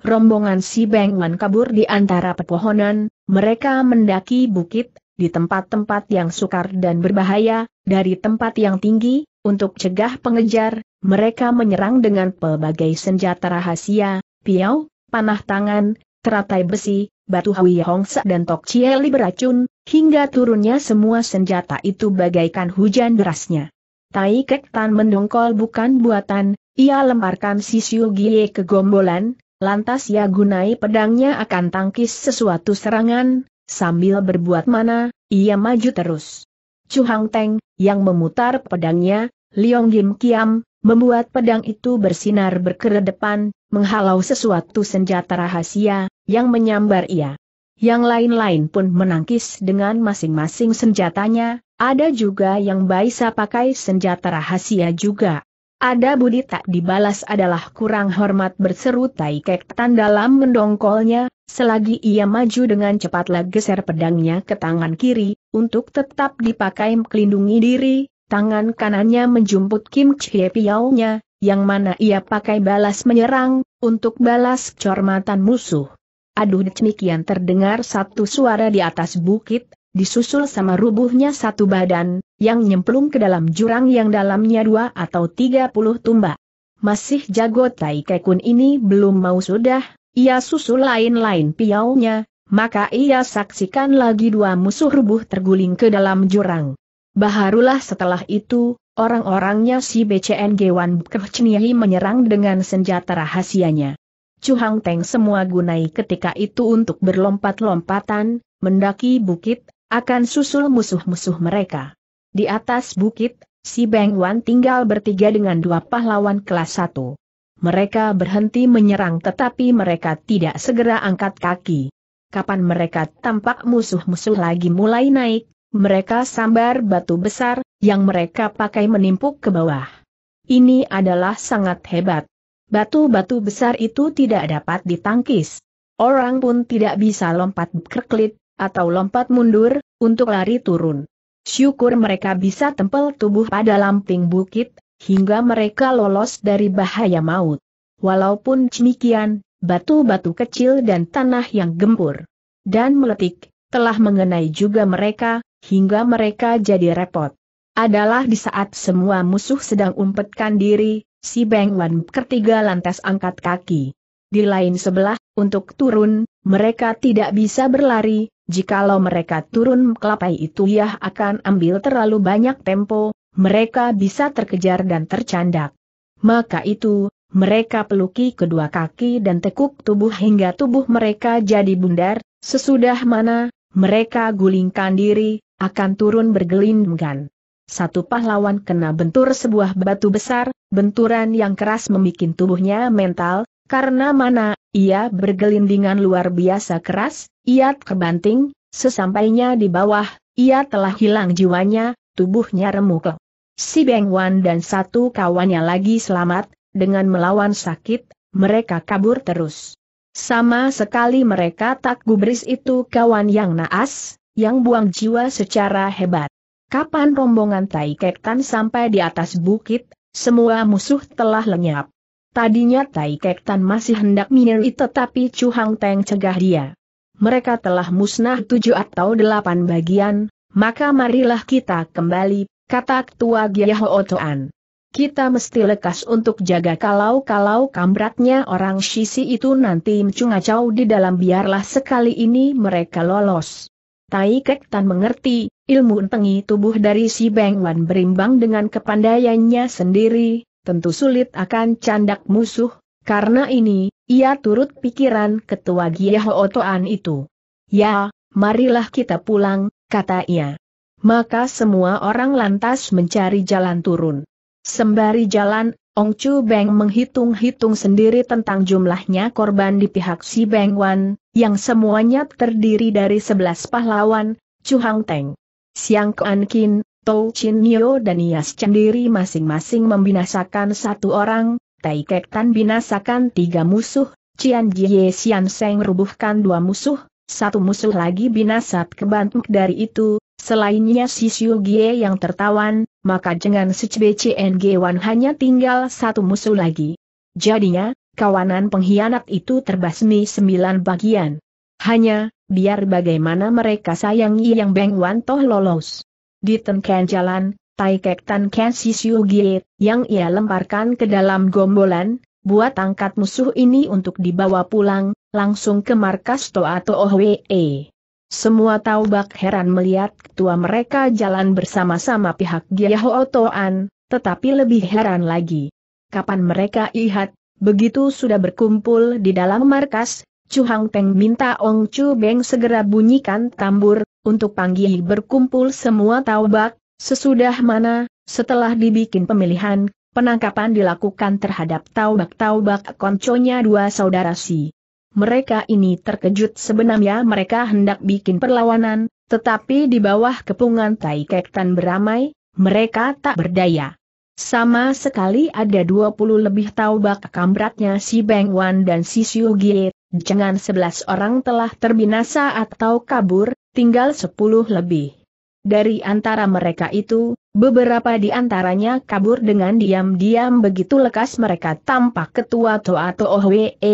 Rombongan si Bengman kabur di antara pepohonan, mereka mendaki bukit, di tempat-tempat yang sukar dan berbahaya, dari tempat yang tinggi, untuk cegah pengejar, mereka menyerang dengan pelbagai senjata rahasia, piau, panah tangan, teratai besi, batu Hui Hongsa dan Tok Cieli beracun, hingga turunnya semua senjata itu bagaikan hujan derasnya. Tai Kek Tan mendongkol bukan buatan, ia lemparkan si Gie ke gombolan, lantas ia gunai pedangnya akan tangkis sesuatu serangan, sambil berbuat mana, ia maju terus. Chu Hang Teng, yang memutar pedangnya, Liong Gim Kiam, membuat pedang itu bersinar berkeredepan, menghalau sesuatu senjata rahasia, yang menyambar ia. Yang lain-lain pun menangkis dengan masing-masing senjatanya, ada juga yang bisa pakai senjata rahasia juga. Ada budi tak dibalas adalah kurang hormat berseru Tai Kek dalam mendongkolnya, selagi ia maju dengan cepatlah geser pedangnya ke tangan kiri, untuk tetap dipakai melindungi diri, tangan kanannya menjumput Kim Chie Piau-nya, yang mana ia pakai balas menyerang, untuk balas cormatan musuh. Aduh demikian terdengar satu suara di atas bukit, disusul sama rubuhnya satu badan, yang nyemplung ke dalam jurang yang dalamnya dua atau tiga puluh tumbak. Masih jago Tai Kekun ini belum mau sudah, ia susul lain-lain piaunya, maka ia saksikan lagi dua musuh rubuh terguling ke dalam jurang. Baharulah setelah itu, orang-orangnya si BCN Gewan Kechniahi menyerang dengan senjata rahasianya. Chu Hang Teng semua gunai ketika itu untuk berlompat-lompatan, mendaki bukit, akan susul musuh-musuh mereka. Di atas bukit, si Beng Wan tinggal bertiga dengan dua pahlawan kelas satu. Mereka berhenti menyerang tetapi mereka tidak segera angkat kaki. Kapan mereka tampak musuh-musuh lagi mulai naik, mereka sambar batu besar, yang mereka pakai menimpuk ke bawah. Ini adalah sangat hebat. Batu-batu besar itu tidak dapat ditangkis. Orang pun tidak bisa lompat kerklit, atau lompat mundur, untuk lari turun. Syukur mereka bisa tempel tubuh pada lamping bukit, hingga mereka lolos dari bahaya maut. Walaupun demikian, batu-batu kecil dan tanah yang gempur dan meletik, telah mengenai juga mereka, hingga mereka jadi repot. Adalah di saat semua musuh sedang umpetkan diri, si Beng Wan ketiga lantas angkat kaki. Di lain sebelah, untuk turun, mereka tidak bisa berlari, jikalau mereka turun kelapai itu ya akan ambil terlalu banyak tempo, mereka bisa terkejar dan tercandak. Maka itu, mereka peluki kedua kaki dan tekuk tubuh hingga tubuh mereka jadi bundar, sesudah mana, mereka gulingkan diri, akan turun bergelindungan. Satu pahlawan kena bentur sebuah batu besar, benturan yang keras membuat tubuhnya mental, karena mana, ia bergelindingan luar biasa keras, ia kebanting, sesampainya di bawah, ia telah hilang jiwanya, tubuhnya remuk. Si Beng Wan dan satu kawannya lagi selamat, dengan melawan sakit, mereka kabur terus. Sama sekali mereka tak gubris itu kawan yang naas, yang buang jiwa secara hebat. Kapan rombongan Tai Kek Tan sampai di atas bukit, semua musuh telah lenyap. Tadinya Tai Kek Tan masih hendak menyeri tetapi Chu Hang Teng cegah dia. Mereka telah musnah tujuh atau delapan bagian, maka marilah kita kembali, kata Ketua Giaho Otoan. Kita mesti lekas untuk jaga kalau-kalau kambratnya orang Shisi itu nanti mencungacau di dalam biarlah sekali ini mereka lolos. Tai Kek Tan mengerti, ilmu tengi tubuh dari si Beng Wan berimbang dengan kepandaiannya sendiri, tentu sulit akan candak musuh, karena ini, ia turut pikiran ketua Giaho Otoan itu. Ya, marilah kita pulang, kata ia. Maka semua orang lantas mencari jalan turun. Sembari jalan, Ong Chu Beng menghitung-hitung sendiri tentang jumlahnya korban di pihak si Beng Wan, yang semuanya terdiri dari sebelas pahlawan, Chu Hang Teng, Siang Kuan Kin, Tou Chin Nio dan Yas Cendiri masing-masing membinasakan satu orang, Tai Kek Tan binasakan tiga musuh, Cian Jie Sian Seng rubuhkan dua musuh, satu musuh lagi binasa kebantuk dari itu, selainnya si Xiu Gie yang tertawan, maka dengan si CBCNG Wan hanya tinggal satu musuh lagi. Jadinya, kawanan pengkhianat itu terbasmi sembilan bagian. Hanya, biar bagaimana mereka sayangi yang Beng Wan toh lolos. Di tenken jalan, Tai Kek Tan Ken Si Siu yang ia lemparkan ke dalam gombolan, buat angkat musuh ini untuk dibawa pulang, langsung ke markas Toa Toa Hwe. Semua tahu bak heran melihat ketua mereka jalan bersama-sama pihak Giaho Toan, tetapi lebih heran lagi. Kapan mereka lihat, begitu sudah berkumpul di dalam markas, Chu Hang Teng minta Ong Chu Beng segera bunyikan tambur, untuk panggil berkumpul semua taubak, sesudah mana, setelah dibikin pemilihan, penangkapan dilakukan terhadap taubak-taubak konconya dua saudara si. Mereka ini terkejut sebenarnya mereka hendak bikin perlawanan, tetapi di bawah kepungan Tai Kek Tan beramai, mereka tak berdaya. Sama sekali ada 20 lebih taubak kambratnya si Beng Wan dan si Xiu Gie, jangan 11 orang telah terbinasa atau kabur, tinggal sepuluh lebih. Dari antara mereka itu, beberapa di antaranya kabur dengan diam-diam begitu lekas mereka tampak ketua Toa Toa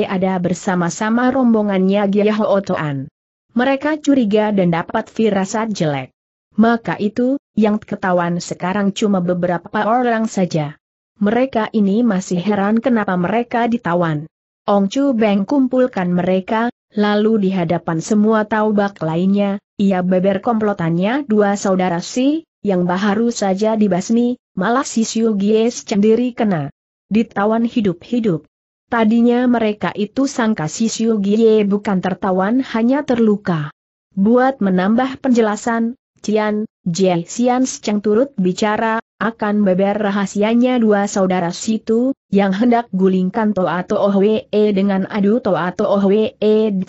ada bersama-sama rombongannya Giaho Otoan. Mereka curiga dan dapat firasat jelek. Maka itu, yang ketahuan sekarang cuma beberapa orang saja. Mereka ini masih heran kenapa mereka ditawan. Ong Chu Beng kumpulkan mereka, lalu di hadapan semua taubak lainnya, ia beber komplotannya dua saudara si, yang baru saja dibasmi, malah si Siu Gies sendiri kena. Ditawan hidup-hidup. Tadinya mereka itu sangka si Siu Gie bukan tertawan hanya terluka. Buat menambah penjelasan, Cian, Jie Xian Cheng turut bicara, akan beber rahasianya dua saudara situ, yang hendak gulingkan Toa Toa Hwe dengan adu Toa Toa Hwe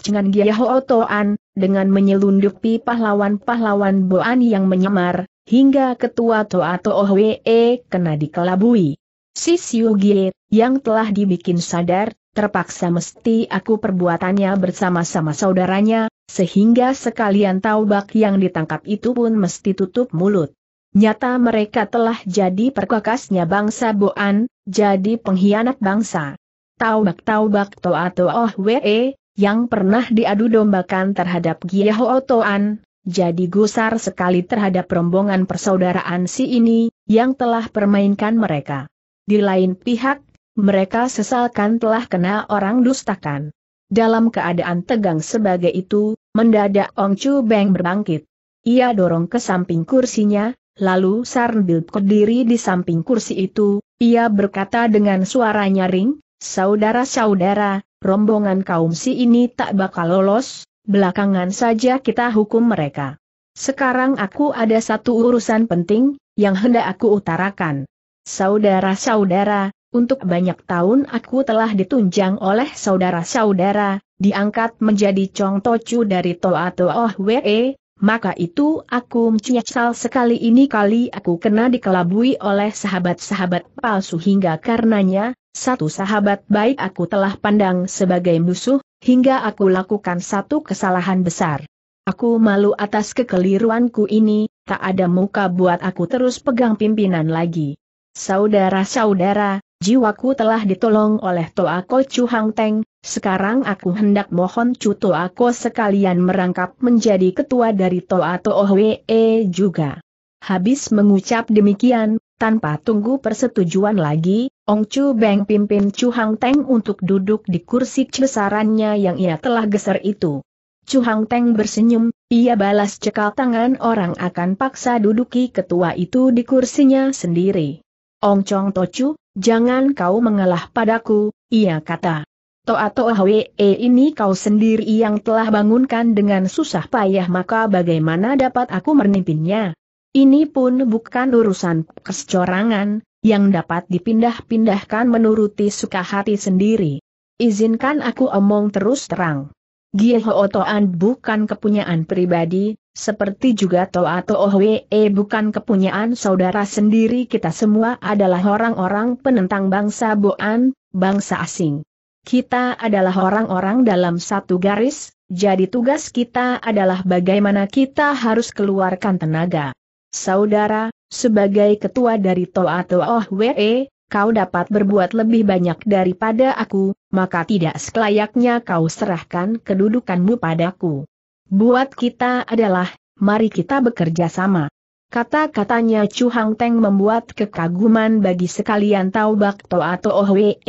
dengan Gia Ho Toan, dengan menyelundupi pahlawan-pahlawan Boan yang menyamar, hingga ketua Toa Toa Hwe kena dikelabui. Si Siu Gie, yang telah dibikin sadar, terpaksa mesti aku perbuatannya bersama-sama saudaranya, sehingga sekalian taubak yang ditangkap itu pun mesti tutup mulut. Nyata mereka telah jadi perkakasnya bangsa Boan, jadi pengkhianat bangsa. Taubak-taubak Toa Toa We, yang pernah diadu dombakan terhadap Gia Toan, jadi gusar sekali terhadap rombongan persaudaraan si ini, yang telah permainkan mereka. Di lain pihak, mereka sesalkan telah kena orang dustakan. Dalam keadaan tegang sebagai itu, mendadak Ong Chu Beng berbangkit. Ia dorong ke samping kursinya, lalu Sarnbil berdiri di samping kursi itu, ia berkata dengan suara nyaring, Saudara-saudara, rombongan kaum si ini tak bakal lolos, belakangan saja kita hukum mereka. Sekarang aku ada satu urusan penting, yang hendak aku utarakan. Saudara-saudara, untuk banyak tahun aku telah ditunjang oleh saudara-saudara, diangkat menjadi Chong Tocu dari Toa Toa Hwe, maka itu aku menyesal sekali ini kali aku kena dikelabui oleh sahabat-sahabat palsu hingga karenanya, satu sahabat baik aku telah pandang sebagai musuh, hingga aku lakukan satu kesalahan besar. Aku malu atas kekeliruanku ini, tak ada muka buat aku terus pegang pimpinan lagi. Saudara-saudara, jiwaku telah ditolong oleh Toako Chu Hang Teng, sekarang aku hendak mohon Chu Toako sekalian merangkap menjadi ketua dari Toa Toa Hwe juga. Habis mengucap demikian, tanpa tunggu persetujuan lagi, Ong Chu Beng pimpin Chu Hang Teng untuk duduk di kursi besarannya yang ia telah geser itu. Chu Hang Teng bersenyum, ia balas cekal tangan orang akan paksa duduki ketua itu di kursinya sendiri. Ong Chong Tochu, jangan kau mengalah padaku, ia kata. Toa Toa Hwe ini kau sendiri yang telah bangunkan dengan susah payah maka bagaimana dapat aku menimpinnya? Ini pun bukan urusan kesecorangan, yang dapat dipindah-pindahkan menuruti suka hati sendiri. Izinkan aku omong terus terang. Gie Hootoan bukan kepunyaan pribadi, seperti juga Toa Tohwe bukan kepunyaan saudara sendiri kita semua adalah orang-orang penentang bangsa Boan, bangsa asing. Kita adalah orang-orang dalam satu garis, jadi tugas kita adalah bagaimana kita harus keluarkan tenaga. Saudara, sebagai ketua dari Toa Tohwe, kau dapat berbuat lebih banyak daripada aku, maka tidak selayaknya kau serahkan kedudukanmu padaku. Buat kita adalah, mari kita bekerja sama. Kata-katanya Chu Hang Teng membuat kekaguman bagi sekalian Taubak Toa Toa Hwe.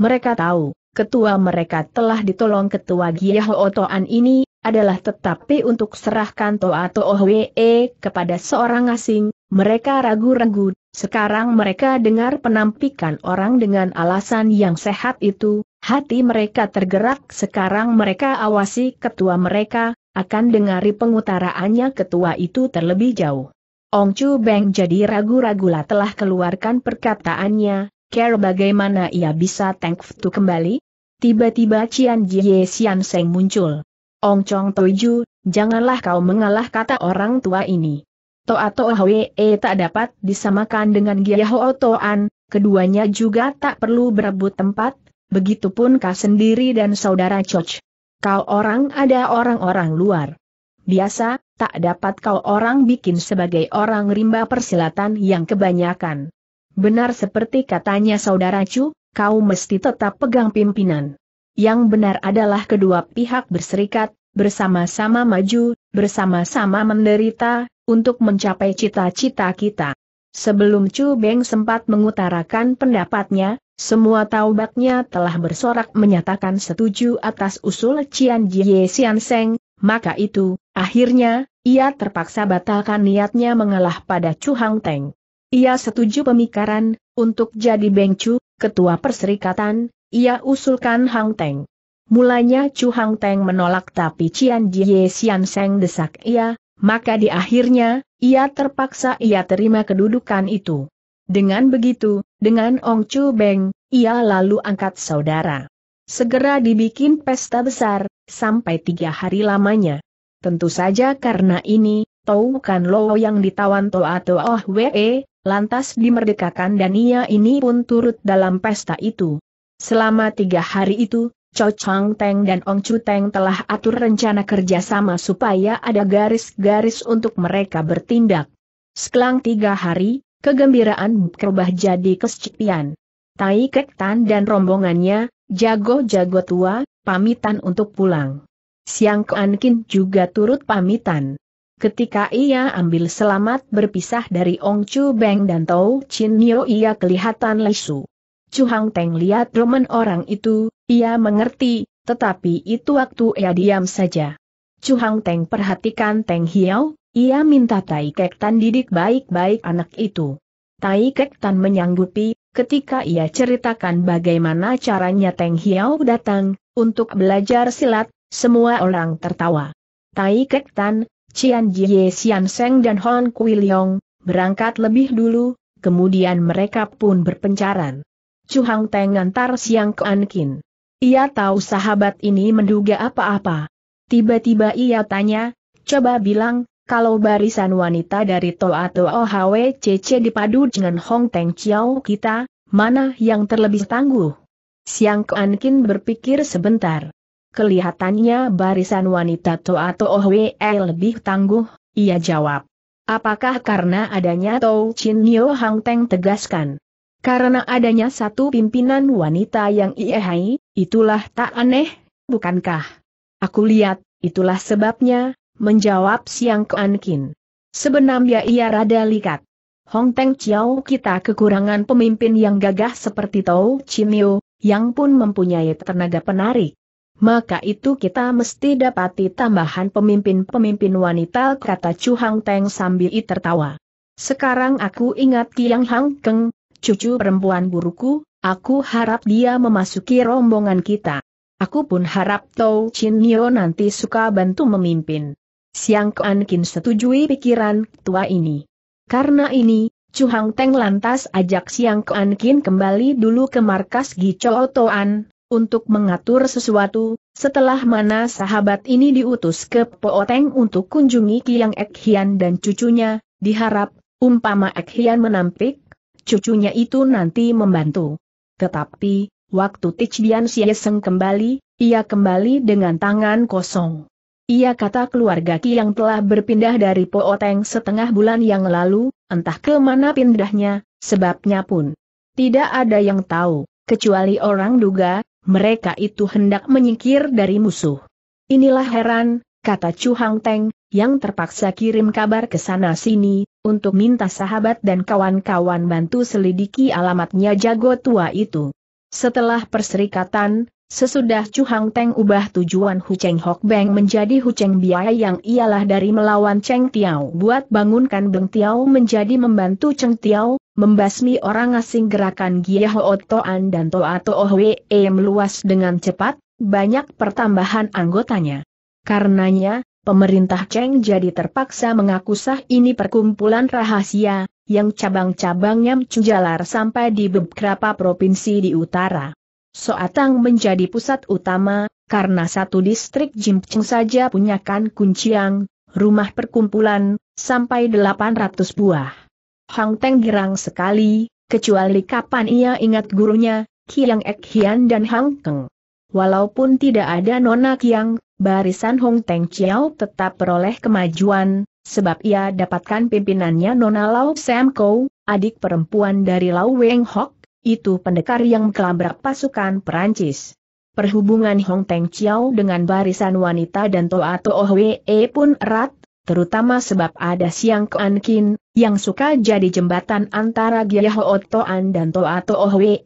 Mereka tahu, ketua mereka telah ditolong ketua Gia Toan ini, adalah tetapi untuk serahkan Toa Toa Hwe kepada seorang asing, mereka ragu-ragu, sekarang mereka dengar penampikan orang dengan alasan yang sehat itu, hati mereka tergerak sekarang mereka awasi ketua mereka, akan dengari pengutaraannya ketua itu terlebih jauh. Ong Chu Beng jadi ragu-ragulah telah keluarkan perkataannya, care bagaimana ia bisa thankful kembali? Tiba-tiba Cian Jie Xian Seng muncul. Ong Chong Toju, janganlah kau mengalah kata orang tua ini. Toa Toa Hwe tak dapat disamakan dengan Gia Ho Toan, keduanya juga tak perlu berebut tempat, begitupun kau sendiri dan saudara Choch. Kau orang ada orang-orang luar. Biasa, tak dapat kau orang bikin sebagai orang rimba persilatan yang kebanyakan. Benar seperti katanya saudara Chu, kau mesti tetap pegang pimpinan. Yang benar adalah kedua pihak berserikat, bersama-sama maju, bersama-sama menderita, untuk mencapai cita-cita kita. Sebelum Chu Beng sempat mengutarakan pendapatnya, semua taubaknya telah bersorak menyatakan setuju atas usul Cian Jie Xian Seng, maka itu, akhirnya, ia terpaksa batalkan niatnya mengalah pada Chu Hang Teng. Ia setuju pemikaran, untuk jadi Beng Chu, ketua perserikatan, ia usulkan Hang Teng. Mulanya Chu Hang Teng menolak tapi Cian Jie Sian Seng desak ia, maka di akhirnya, ia terpaksa ia terima kedudukan itu. Dengan begitu, dengan Ong Chu Beng, ia lalu angkat saudara. Segera dibikin pesta besar, sampai tiga hari lamanya. Tentu saja karena ini, Tau Kan Lo yang ditawan Toa Toa Oh Wee, lantas dimerdekakan dan ia ini pun turut dalam pesta itu. Selama tiga hari itu, Cho Chang Teng dan Ong Chu Teng telah atur rencana kerjasama supaya ada garis-garis untuk mereka bertindak. Sekelang tiga hari, kegembiraan berubah jadi kesecipian. Tai Kek Tan dan rombongannya, jago-jago tua, pamitan untuk pulang. Siang Kuan Kin juga turut pamitan. Ketika ia ambil selamat berpisah dari Ong Chu Beng dan Tau Chin Nio ia kelihatan lesu. Chu Hang Teng lihat roman orang itu, ia mengerti, tetapi itu waktu ia diam saja. Chu Hang Teng perhatikan Teng Hiao, ia minta Tai Kek Tan didik baik-baik anak itu. Tai Kek Tan menyanggupi, ketika ia ceritakan bagaimana caranya Teng Hiao datang, untuk belajar silat, semua orang tertawa. Tai Kek Tan, Chian Jie Xian Seng dan Hon Kui Leong, berangkat lebih dulu, kemudian mereka pun berpencaran. Chu Hang Teng antar siang ke Ankin. Ia tahu sahabat ini menduga apa-apa. Tiba-tiba ia tanya, coba bilang, kalau barisan wanita dari Toa Toa HWCC dipadu dengan Hong Teng Chiao kita, mana yang terlebih tangguh? Siang Ankin berpikir sebentar. Kelihatannya barisan wanita Toa Toa HWE lebih tangguh, ia jawab. Apakah karena adanya Tou Chin Nio Hang Teng tegaskan? Karena adanya satu pimpinan wanita yang iehai, itulah tak aneh, bukankah? Aku lihat, itulah sebabnya, menjawab Siang Keankin. Sebenarnya ia rada likat. Hong Teng Chiao kita kekurangan pemimpin yang gagah seperti Tau Chimio, yang pun mempunyai tenaga penarik. Maka itu kita mesti dapati tambahan pemimpin-pemimpin wanita kata Chu Hang Teng sambil tertawa. Sekarang aku ingat Kiang Hang Keng, cucu perempuan buruku, aku harap dia memasuki rombongan kita. Aku pun harap Tau Chin Nio nanti suka bantu memimpin. Siang Kuan Kin setujui pikiran tua ini. Karena ini, Chu Hang Teng lantas ajak Siang Kuan Kin kembali dulu ke markas Gicho Toan, untuk mengatur sesuatu, setelah mana sahabat ini diutus ke Pooteng untuk kunjungi Kiang Ek Hian dan cucunya, diharap, umpama Ek Hian menampik, cucunya itu nanti membantu. Tetapi, waktu Tichbian Sieseng kembali, ia kembali dengan tangan kosong. Ia kata keluarga Ki yang telah berpindah dari Pooteng setengah bulan yang lalu, entah ke mana pindahnya, sebabnya pun. Tidak ada yang tahu, kecuali orang duga, mereka itu hendak menyingkir dari musuh. Inilah heran, kata Chu Hang Teng, yang terpaksa kirim kabar ke sana sini, untuk minta sahabat dan kawan-kawan bantu selidiki alamatnya jago tua itu. Setelah perserikatan, sesudah Chu Hang Teng ubah tujuan Hu Cheng Hok Beng menjadi Hu Cheng Biaya yang ialah dari melawan Cheng Tiao buat bangunkan Beng Tiao menjadi membantu Cheng Tiao, membasmi orang asing gerakan Gia Ho Toan dan Toa Toa Hwe meluas dengan cepat, banyak pertambahan anggotanya. Karenanya, pemerintah Cheng jadi terpaksa mengaku sah ini perkumpulan rahasia, yang cabang-cabangnya menjalar sampai di beberapa provinsi di utara. Soatang menjadi pusat utama, karena satu distrik Jimpcheng saja punya kan kunciang, rumah perkumpulan, sampai 800 buah. Hang Teng girang sekali, kecuali kapan ia ingat gurunya, Kiang Ek Hian dan Hang Keng. Walaupun tidak ada Nona Kiang, barisan Hong Teng Chiao tetap peroleh kemajuan, sebab ia dapatkan pimpinannya Nona Lau Sam Kou, adik perempuan dari Lau Weng Hok, itu pendekar yang kelabrak pasukan Perancis. Perhubungan Hong Teng Chiao dengan barisan wanita dan Toa Toa Hwe pun erat, terutama sebab ada Siang Kuan Kin, yang suka jadi jembatan antara Gia Ho Toan dan Toa Hwe.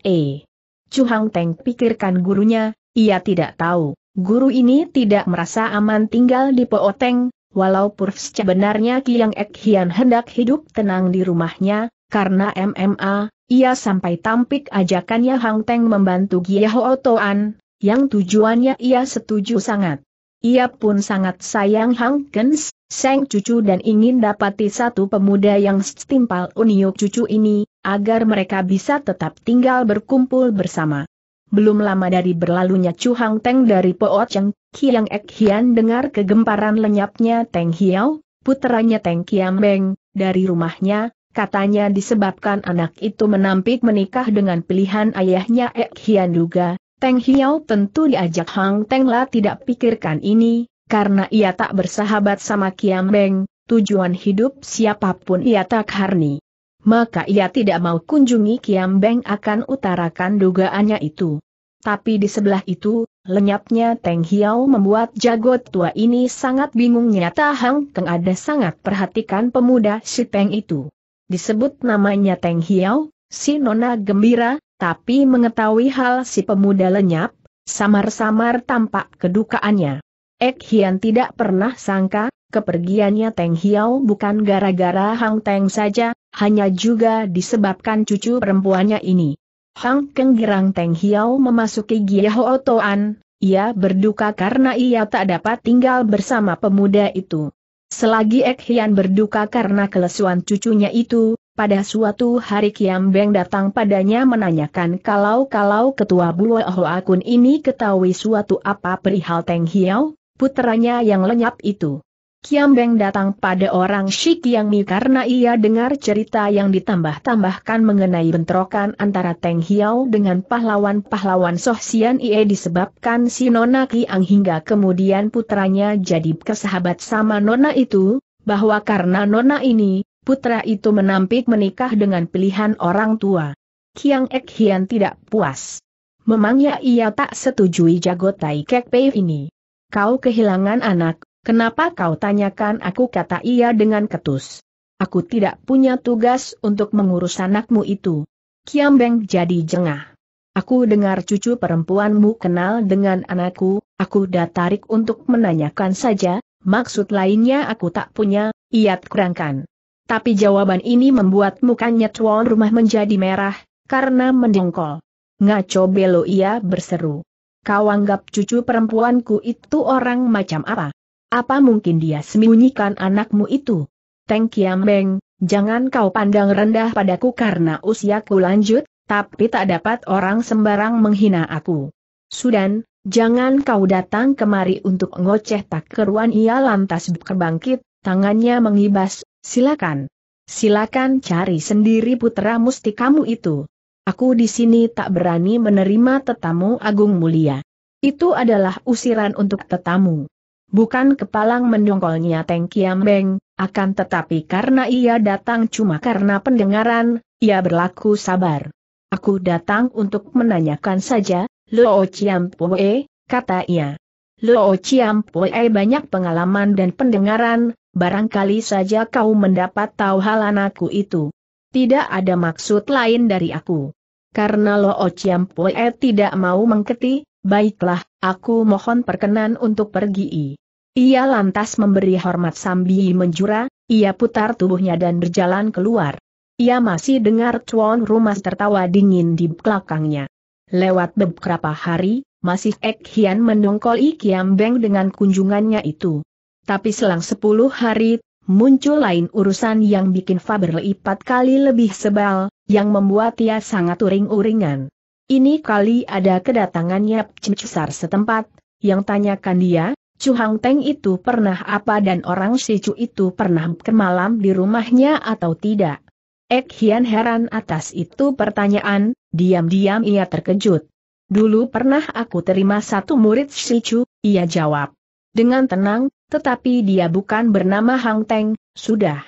Chu Hang Teng pikirkan gurunya, ia tidak tahu, Guru ini tidak merasa aman tinggal di Pooteng, walaupun sebenarnya Kiang Ek Hian hendak hidup tenang di rumahnya, karena MMA, ia sampai tampik ajakannya Hang Teng membantu Gia Ho Toan, yang tujuannya ia setuju sangat. Ia pun sangat sayang Hang Gens, Seng cucu dan ingin dapati satu pemuda yang setimpal uniuk cucu ini, agar mereka bisa tetap tinggal berkumpul bersama. Belum lama dari berlalunya Chu Hang Teng dari Poot Cheng, Kiang Ek Hian dengar kegemparan lenyapnya Teng Hiao, puteranya Teng Kiam Beng, dari rumahnya, katanya disebabkan anak itu menampik menikah dengan pilihan ayahnya Ek Hian juga. Teng Hiao tentu diajak Hang Teng lah tidak pikirkan ini, karena ia tak bersahabat sama Kiam Beng, tujuan hidup siapa pun ia tak harni. Maka ia tidak mau kunjungi Kiam Beng akan utarakan dugaannya itu. Tapi di sebelah itu, lenyapnya Teng Hiao membuat jagot tua ini sangat bingung nyata Hang Keng ada sangat perhatikan pemuda si Peng itu. Disebut namanya Teng Hiao, si Nona gembira, tapi mengetahui hal si pemuda lenyap, samar-samar tampak kedukaannya. Ek Hian tidak pernah sangka, kepergiannya Teng Hiao bukan gara-gara Hang Teng saja, hanya juga disebabkan cucu perempuannya ini. Hang Keng girang Teng Hiao memasuki Gia Toan, ia berduka karena ia tak dapat tinggal bersama pemuda itu. Selagi Ek Hian berduka karena kelesuan cucunya itu, pada suatu hari Kiam Beng datang padanya menanyakan kalau-kalau ketua Buo Akun ini ketahui suatu apa perihal Teng Hiao, puteranya yang lenyap itu. Kiam Beng datang pada orang Shi Kiang Mi karena ia dengar cerita yang ditambah-tambahkan mengenai bentrokan antara Teng Hiao dengan pahlawan-pahlawan Soh Sian Ie disebabkan si Nona Kiang hingga kemudian putranya jadi kesahabat sama Nona itu, bahwa karena Nona ini, putra itu menampik menikah dengan pilihan orang tua. Kiang Ek Hian tidak puas. Memangnya ia tak setujui jagotai Kek Pei ini. Kau kehilangan anak, kenapa kau tanyakan aku kata ia dengan ketus. Aku tidak punya tugas untuk mengurus anakmu itu. Kiam Beng jadi jengah. Aku dengar cucu perempuanmu kenal dengan anakku, aku datarik untuk menanyakan saja, maksud lainnya aku tak punya, ia kerangkan. Tapi jawaban ini membuat mukanya tuan rumah menjadi merah, karena mendengkol. Ngaco belo ia berseru. Kau anggap cucu perempuanku itu orang macam apa? Apa mungkin dia sembunyikan anakmu itu? Teng Kiam Beng, jangan kau pandang rendah padaku karena usiaku lanjut, tapi tak dapat orang sembarang menghina aku. Sudan, jangan kau datang kemari untuk ngoceh tak keruan ia lantas berbangkit, tangannya mengibas, silakan. Silakan cari sendiri putra musti kamu itu. Aku di sini tak berani menerima tetamu agung mulia. Itu adalah usiran untuk tetamu. Bukan kepalang mendongkolnya Teng Kiam Beng, akan tetapi karena ia datang cuma karena pendengaran, ia berlaku sabar. Aku datang untuk menanyakan saja, Lo Chiam Poe, kata ia. Lo Chiam Poe banyak pengalaman dan pendengaran, barangkali saja kau mendapat tahu hal anakku itu. Tidak ada maksud lain dari aku. Karena Lo Chiam Poe tidak mau mengketi, baiklah, aku mohon perkenan untuk pergi. Ia lantas memberi hormat sambil menjura, ia putar tubuhnya dan berjalan keluar. Ia masih dengar tuan rumah tertawa dingin di belakangnya. Lewat beberapa hari, masih Ek Hian mendongkoli Kiam Beng dengan kunjungannya itu. Tapi selang sepuluh hari, muncul lain urusan yang bikin Faber lipat kali lebih sebal, yang membuat ia sangat uring-uringan. Ini kali ada kedatangannya censar setempat, yang tanyakan dia, Chu Hang Teng itu pernah apa dan orang si Chu itu pernah kemalam di rumahnya atau tidak. Ek Hian heran atas itu pertanyaan, diam-diam ia terkejut. Dulu pernah aku terima satu murid si Chu, ia jawab. Dengan tenang, tetapi dia bukan bernama Hang Teng, sudah.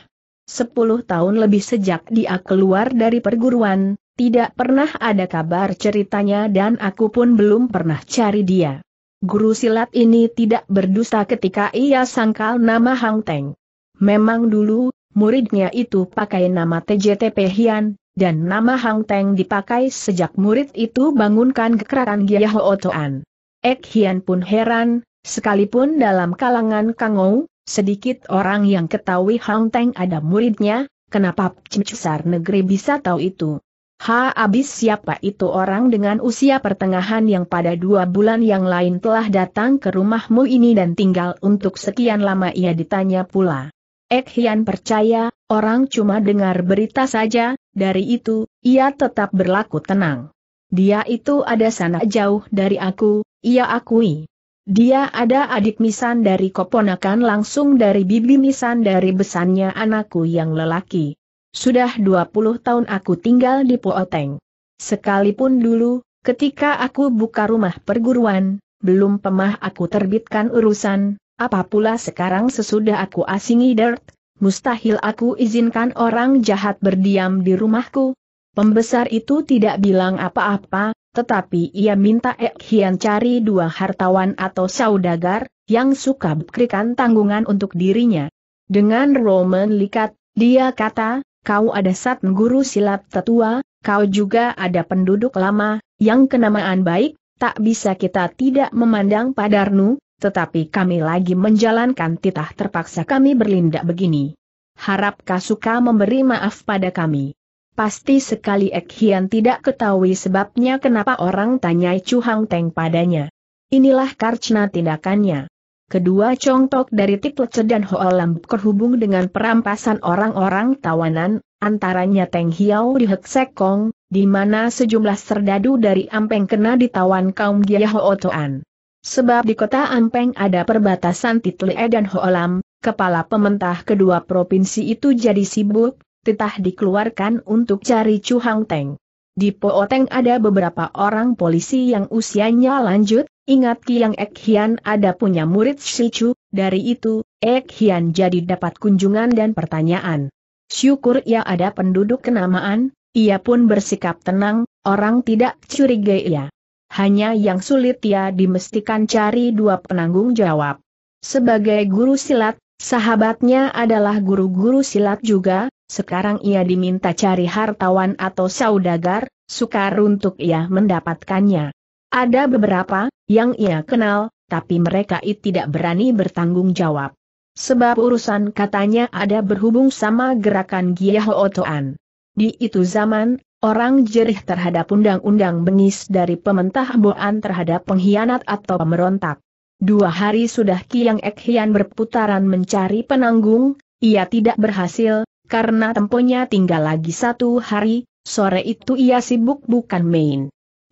Sepuluh tahun lebih sejak dia keluar dari perguruan, tidak pernah ada kabar ceritanya dan aku pun belum pernah cari dia. Guru silat ini tidak berdusta ketika ia sangkal nama Hang Teng. Memang dulu, muridnya itu pakai nama TJTP Hian, dan nama Hang Teng dipakai sejak murid itu bangunkan kekerakan Gia Hootoan. Ek Hian pun heran, sekalipun dalam kalangan Kangou, Sedikit orang yang ketahui Hang Teng ada muridnya, kenapa Cimcusar negeri bisa tahu itu? Ha abis siapa itu orang dengan usia pertengahan yang pada dua bulan yang lain telah datang ke rumahmu ini dan tinggal untuk sekian lama ia ditanya pula. Ek Hian percaya, orang cuma dengar berita saja, dari itu, ia tetap berlaku tenang. Dia itu ada sana jauh dari aku, ia akui. Dia ada adik misan dari koponakan langsung dari bibi misan dari besannya anakku yang lelaki. Sudah 20 tahun aku tinggal di Pooteng. Sekalipun dulu, ketika aku buka rumah perguruan, belum pemah aku terbitkan urusan, apa pula sekarang sesudah aku asingi dirt, mustahil aku izinkan orang jahat berdiam di rumahku. Pembesar itu tidak bilang apa-apa, tetapi ia minta Ek Hian cari dua hartawan atau saudagar, yang suka berikan tanggungan untuk dirinya. Dengan Roman Likat, dia kata, kau ada sat guru silat tetua, kau juga ada penduduk lama, yang kenamaan baik, tak bisa kita tidak memandang padarnu, tetapi kami lagi menjalankan titah terpaksa kami berlindak begini. Harap kau suka memberi maaf pada kami. Pasti sekali Ek Hian tidak ketahui sebabnya kenapa orang tanyai Chu Hang Teng padanya. Inilah karcna tindakannya. Kedua congtok dari Tiklece dan Lam terhubung dengan perampasan orang-orang tawanan, antaranya Teng Hiao di Hek Sekong, di mana sejumlah serdadu dari Ampeng kena ditawan kaum Gia Hootoan. Sebab di kota Ampeng ada perbatasan Title dan Lam, kepala pementah kedua provinsi itu jadi sibuk, titah dikeluarkan untuk cari Chu Hang Teng. Di Pooteng ada beberapa orang polisi yang usianya lanjut, Ingat Kiang Ek Hian ada punya murid Si Chu, dari itu, Ek Hian jadi dapat kunjungan dan pertanyaan. Syukur ia ada penduduk kenamaan, ia pun bersikap tenang, orang tidak curiga ia. Hanya yang sulit ia dimestikan cari dua penanggung jawab. Sebagai guru silat, sahabatnya adalah guru-guru silat juga, sekarang ia diminta cari hartawan atau saudagar, sukar untuk ia mendapatkannya. Ada beberapa, yang ia kenal, tapi mereka itu tidak berani bertanggung jawab. Sebab urusan katanya ada berhubung sama gerakan Gia Hootoan. Di itu zaman, orang jerih terhadap undang-undang bengis dari pementah Boan terhadap pengkhianat atau pemberontak. Dua hari sudah Kiang Ek Hian berputaran mencari penanggung, ia tidak berhasil, karena temponya tinggal lagi satu hari, sore itu ia sibuk bukan main.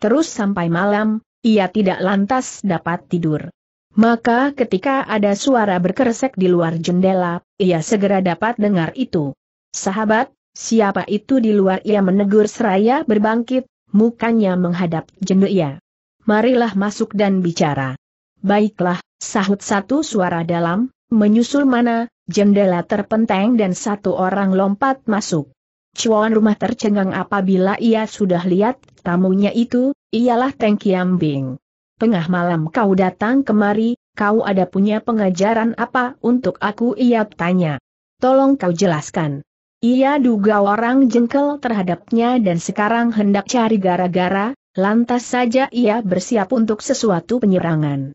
Terus sampai malam, ia tidak lantas dapat tidur. Maka ketika ada suara berkeresek di luar jendela, ia segera dapat dengar itu. Sahabat, siapa itu di luar ia menegur seraya berbangkit, mukanya menghadap jendela. Marilah masuk dan bicara. Baiklah, sahut satu suara dalam, menyusul mana, jendela terpenteng dan satu orang lompat masuk. Cuan rumah tercengang apabila ia sudah lihat tamunya itu, ialah Teng Kiam Bing. Tengah malam kau datang kemari, kau ada punya pengajaran apa untuk aku ia tanya. Tolong kau jelaskan. Ia duga orang jengkel terhadapnya dan sekarang hendak cari gara-gara, lantas saja ia bersiap untuk sesuatu penyerangan.